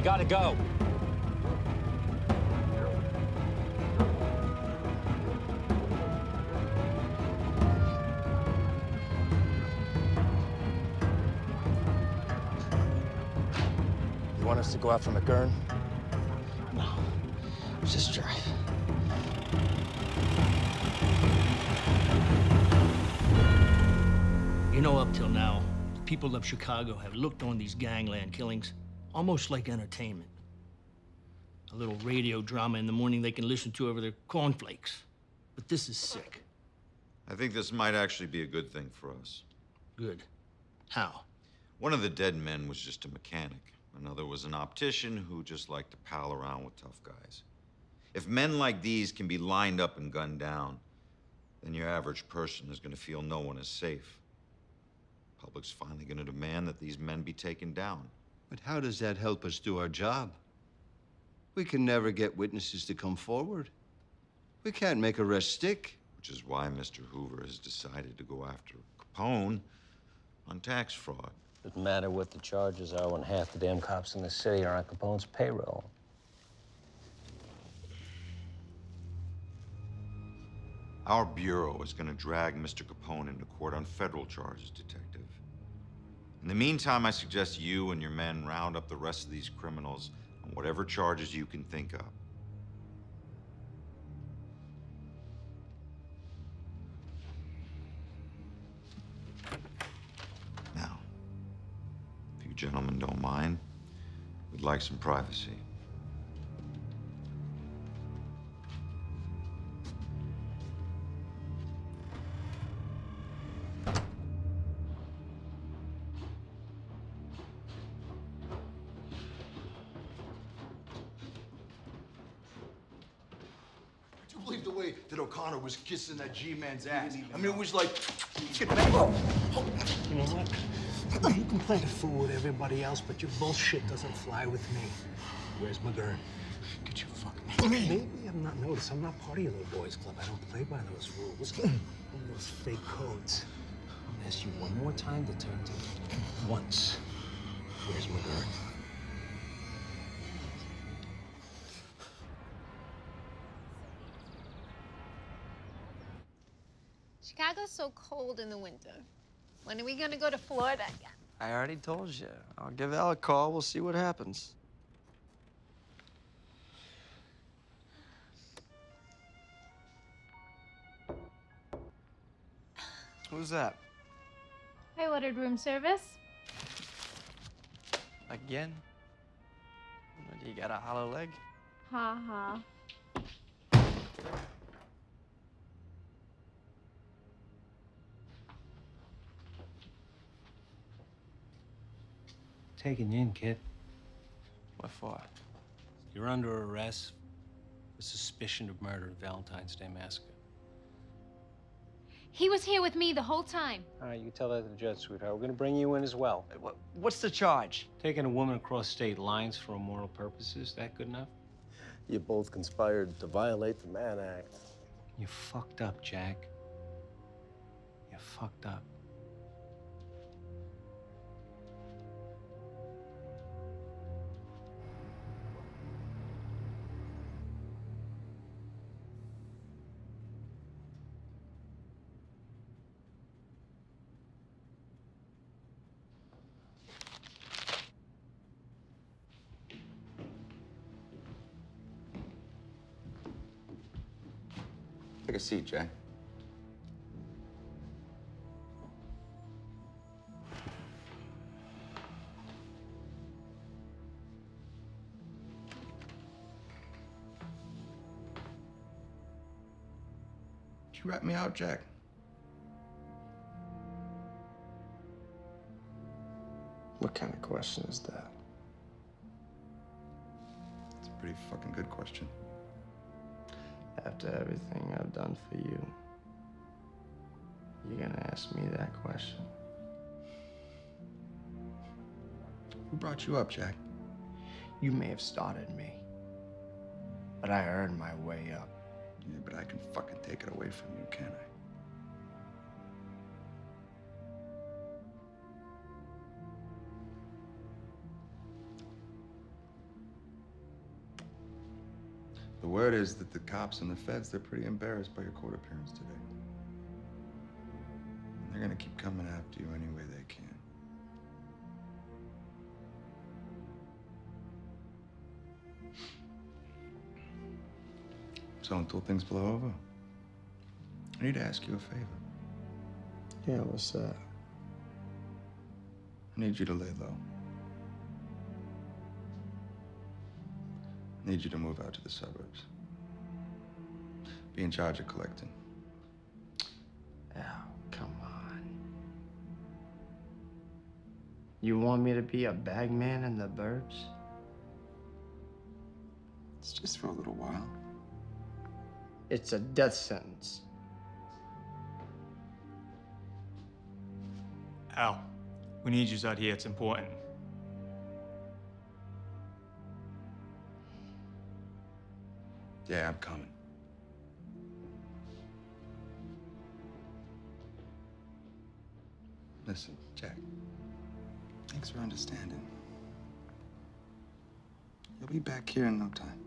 Gotta go. You want us to go out from McGurn? No. Just drive. You know, up till now, the people of Chicago have looked on these gangland killings almost like entertainment. A little radio drama in the morning they can listen to over their cornflakes. But this is sick. I think this might actually be a good thing for us. Good. How? One of the dead men was just a mechanic. Another was an optician who just liked to pal around with tough guys. If men like these can be lined up and gunned down, then your average person is going to feel no one is safe. The Public's finally going to demand that these men be taken down. But how does that help us do our job? We can never get witnesses to come forward. We can't make arrests stick. Which is why Mr. Hoover has decided to go after Capone on tax fraud. Doesn't matter what the charges are when half the damn cops in the city are on Capone's payroll. Our bureau is going to drag Mr. Capone into court on federal charges, Detective. In the meantime, I suggest you and your men round up the rest of these criminals on whatever charges you can think of. Now, if you gentlemen don't mind, we'd like some privacy. Kissing that G-man's ass? I mean, it was like... You know what? You can play the fool with everybody else, but your bullshit doesn't fly with me. Where's McGurn? Get your fucking... Maybe I'm not noticed. I'm not part of your little boys club. I don't play by those rules. Those fake codes. I'm gonna ask you one more time, to turn to me. Once. Where's McGurn? So cold in the winter. When are we gonna go to Florida again? I already told you. I'll give Al a call. We'll see what happens. Who's that? I ordered room service. Again? Do you got a hollow leg? Ha ha. Taking you in, kid. What for? You're under arrest for suspicion of murder at Valentine's Day Massacre. He was here with me the whole time. All right, you tell that to the judge, sweetheart. We're gonna bring you in as well. What, what's the charge? Taking a woman across state lines for immoral purposes. That good enough? You both conspired to violate the Mann Act. You fucked up, Jack. You fucked up. Take a seat, Jay. Did you rat me out, Jack? What kind of question is that? It's a pretty fucking good question. After everything I've done for you, you're gonna ask me that question? Who brought you up, Jack? You may have started me, but I earned my way up. Yeah, but I can fucking take it away from you, can't I? Word is that the cops and the feds, they're pretty embarrassed by your court appearance today. And they're gonna keep coming after you any way they can. So until things blow over, I need to ask you a favor. Yeah, what's that? I need you to lay low. Need you to move out to the suburbs. Be in charge of collecting. Oh, come on. You want me to be a bagman in the burbs? It's just for a little while. It's a death sentence. Al, we need you out here. It's important. Yeah, I'm coming. Listen, Jack. Thanks for understanding. You'll be back here in no time.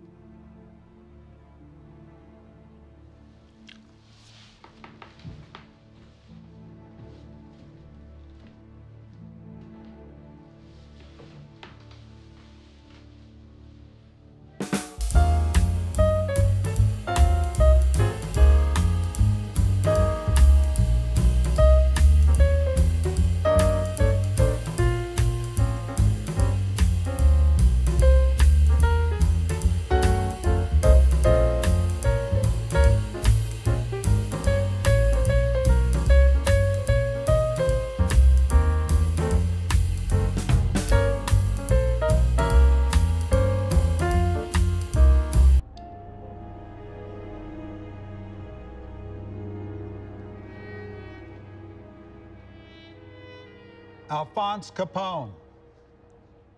Alphonse Capone,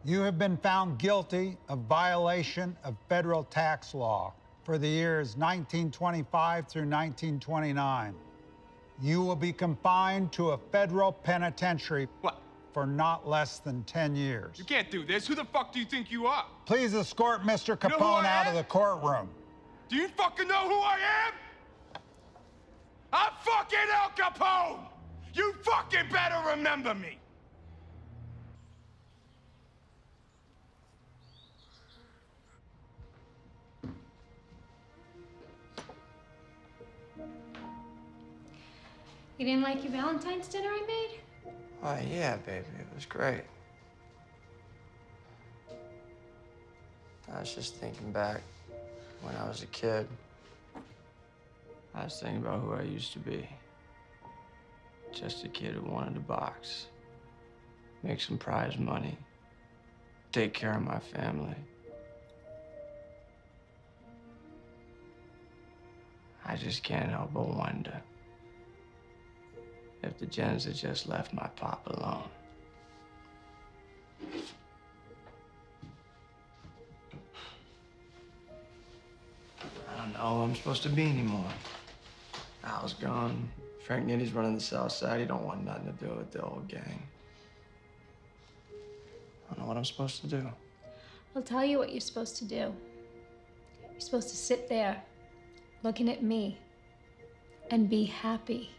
you have been found guilty of violation of federal tax law for the years 1925 through 1929. You will be confined to a federal penitentiary What? for not less than 10 years. You can't do this. Who the fuck do you think you are? Please escort Mr. You know Capone out am? of the courtroom. Do you fucking know who I am? I'm fucking Al Capone! You fucking better remember me! You didn't like your Valentine's dinner I made? Oh, yeah, baby. It was great. I was just thinking back when I was a kid. I was thinking about who I used to be. Just a kid who wanted to box, make some prize money, take care of my family. I just can't help but wonder if the Gennas had just left my pop alone. I don't know who I'm supposed to be anymore. Al's gone. Frank Nitti's running the south side. He don't want nothing to do with the old gang. I don't know what I'm supposed to do. I'll tell you what you're supposed to do. You're supposed to sit there, looking at me, and be happy.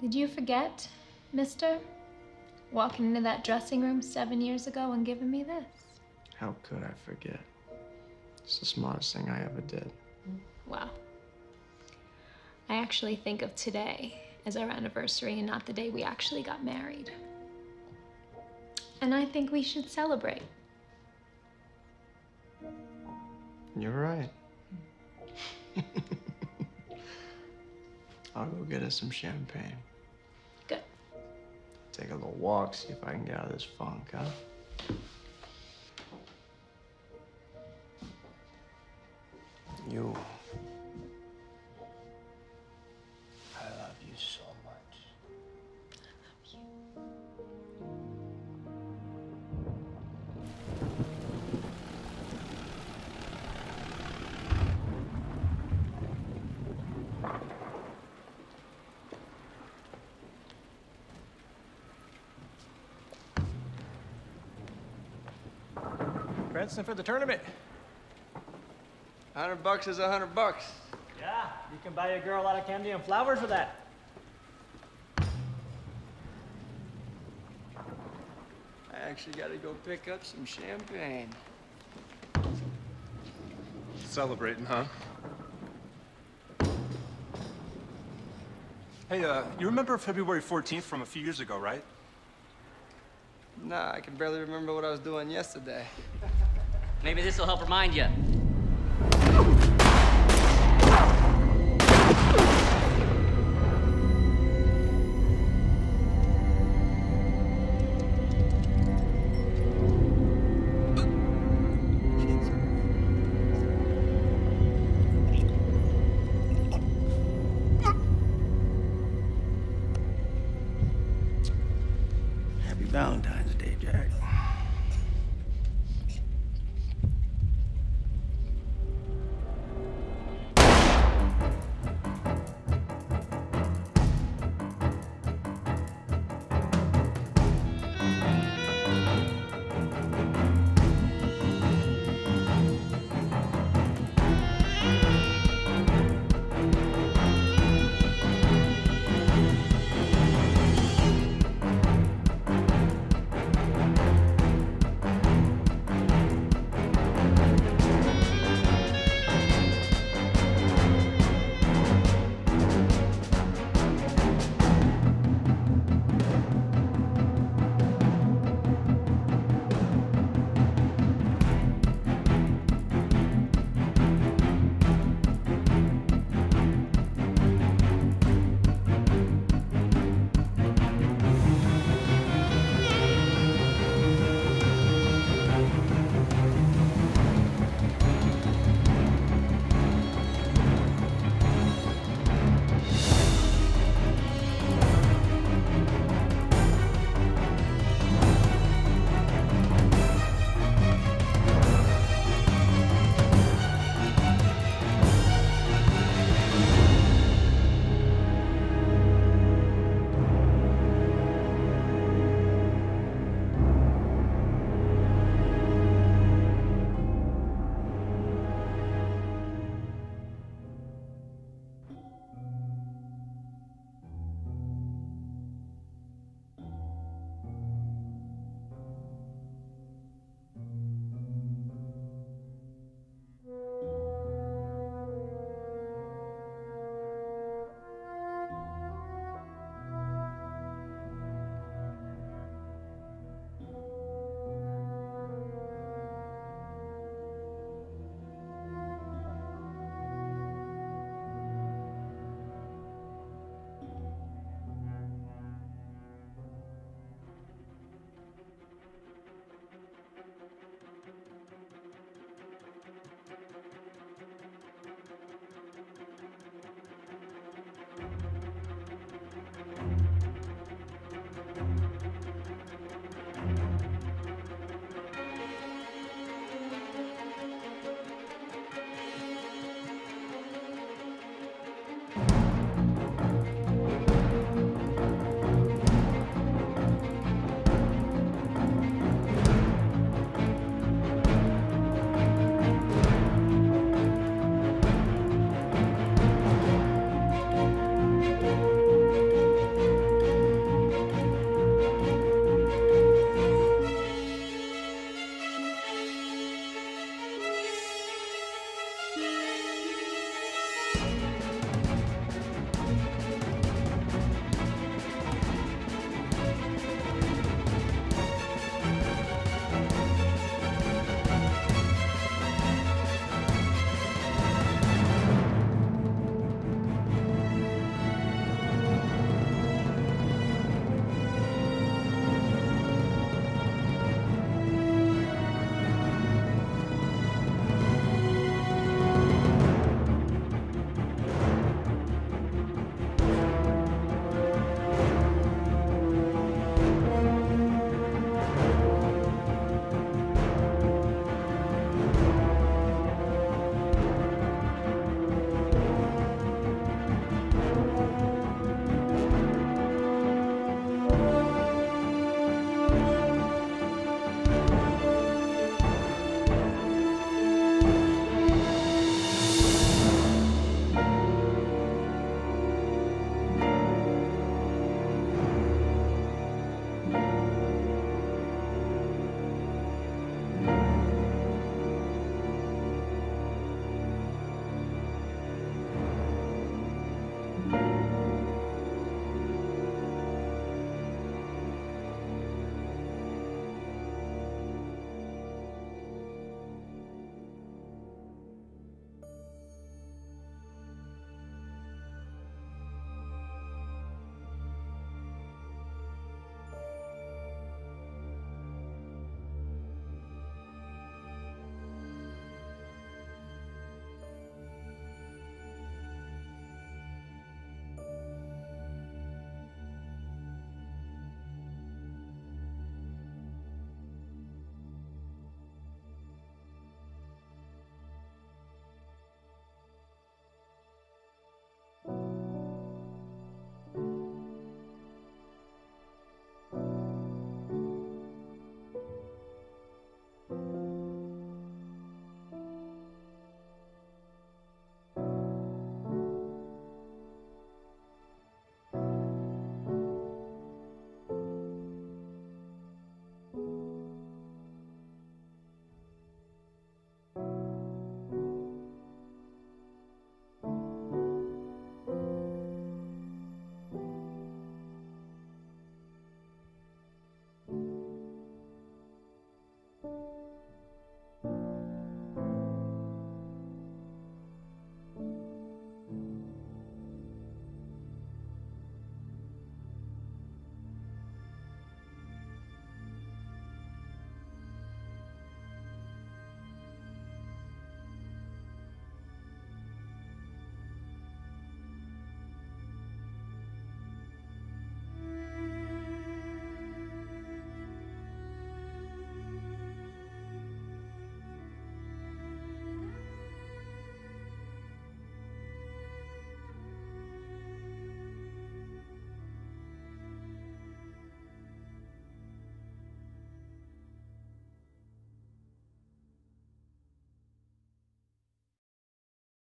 Did you forget, mister? Walking into that dressing room seven years ago and giving me this? How could I forget? It's the smartest thing I ever did. Well, I actually think of today as our anniversary and not the day we actually got married. And I think we should celebrate. You're right. I'll go get us some champagne. Good. Take a little walk, see if I can get out of this funk, huh? You. Princeton for the tournament. Hundred bucks is a hundred bucks. Yeah, you can buy a girl a lot of candy and flowers for that. I actually gotta go pick up some champagne. Celebrating, huh? Hey, uh, you remember February 14th from a few years ago, right? Nah, I can barely remember what I was doing yesterday. Maybe this will help remind you.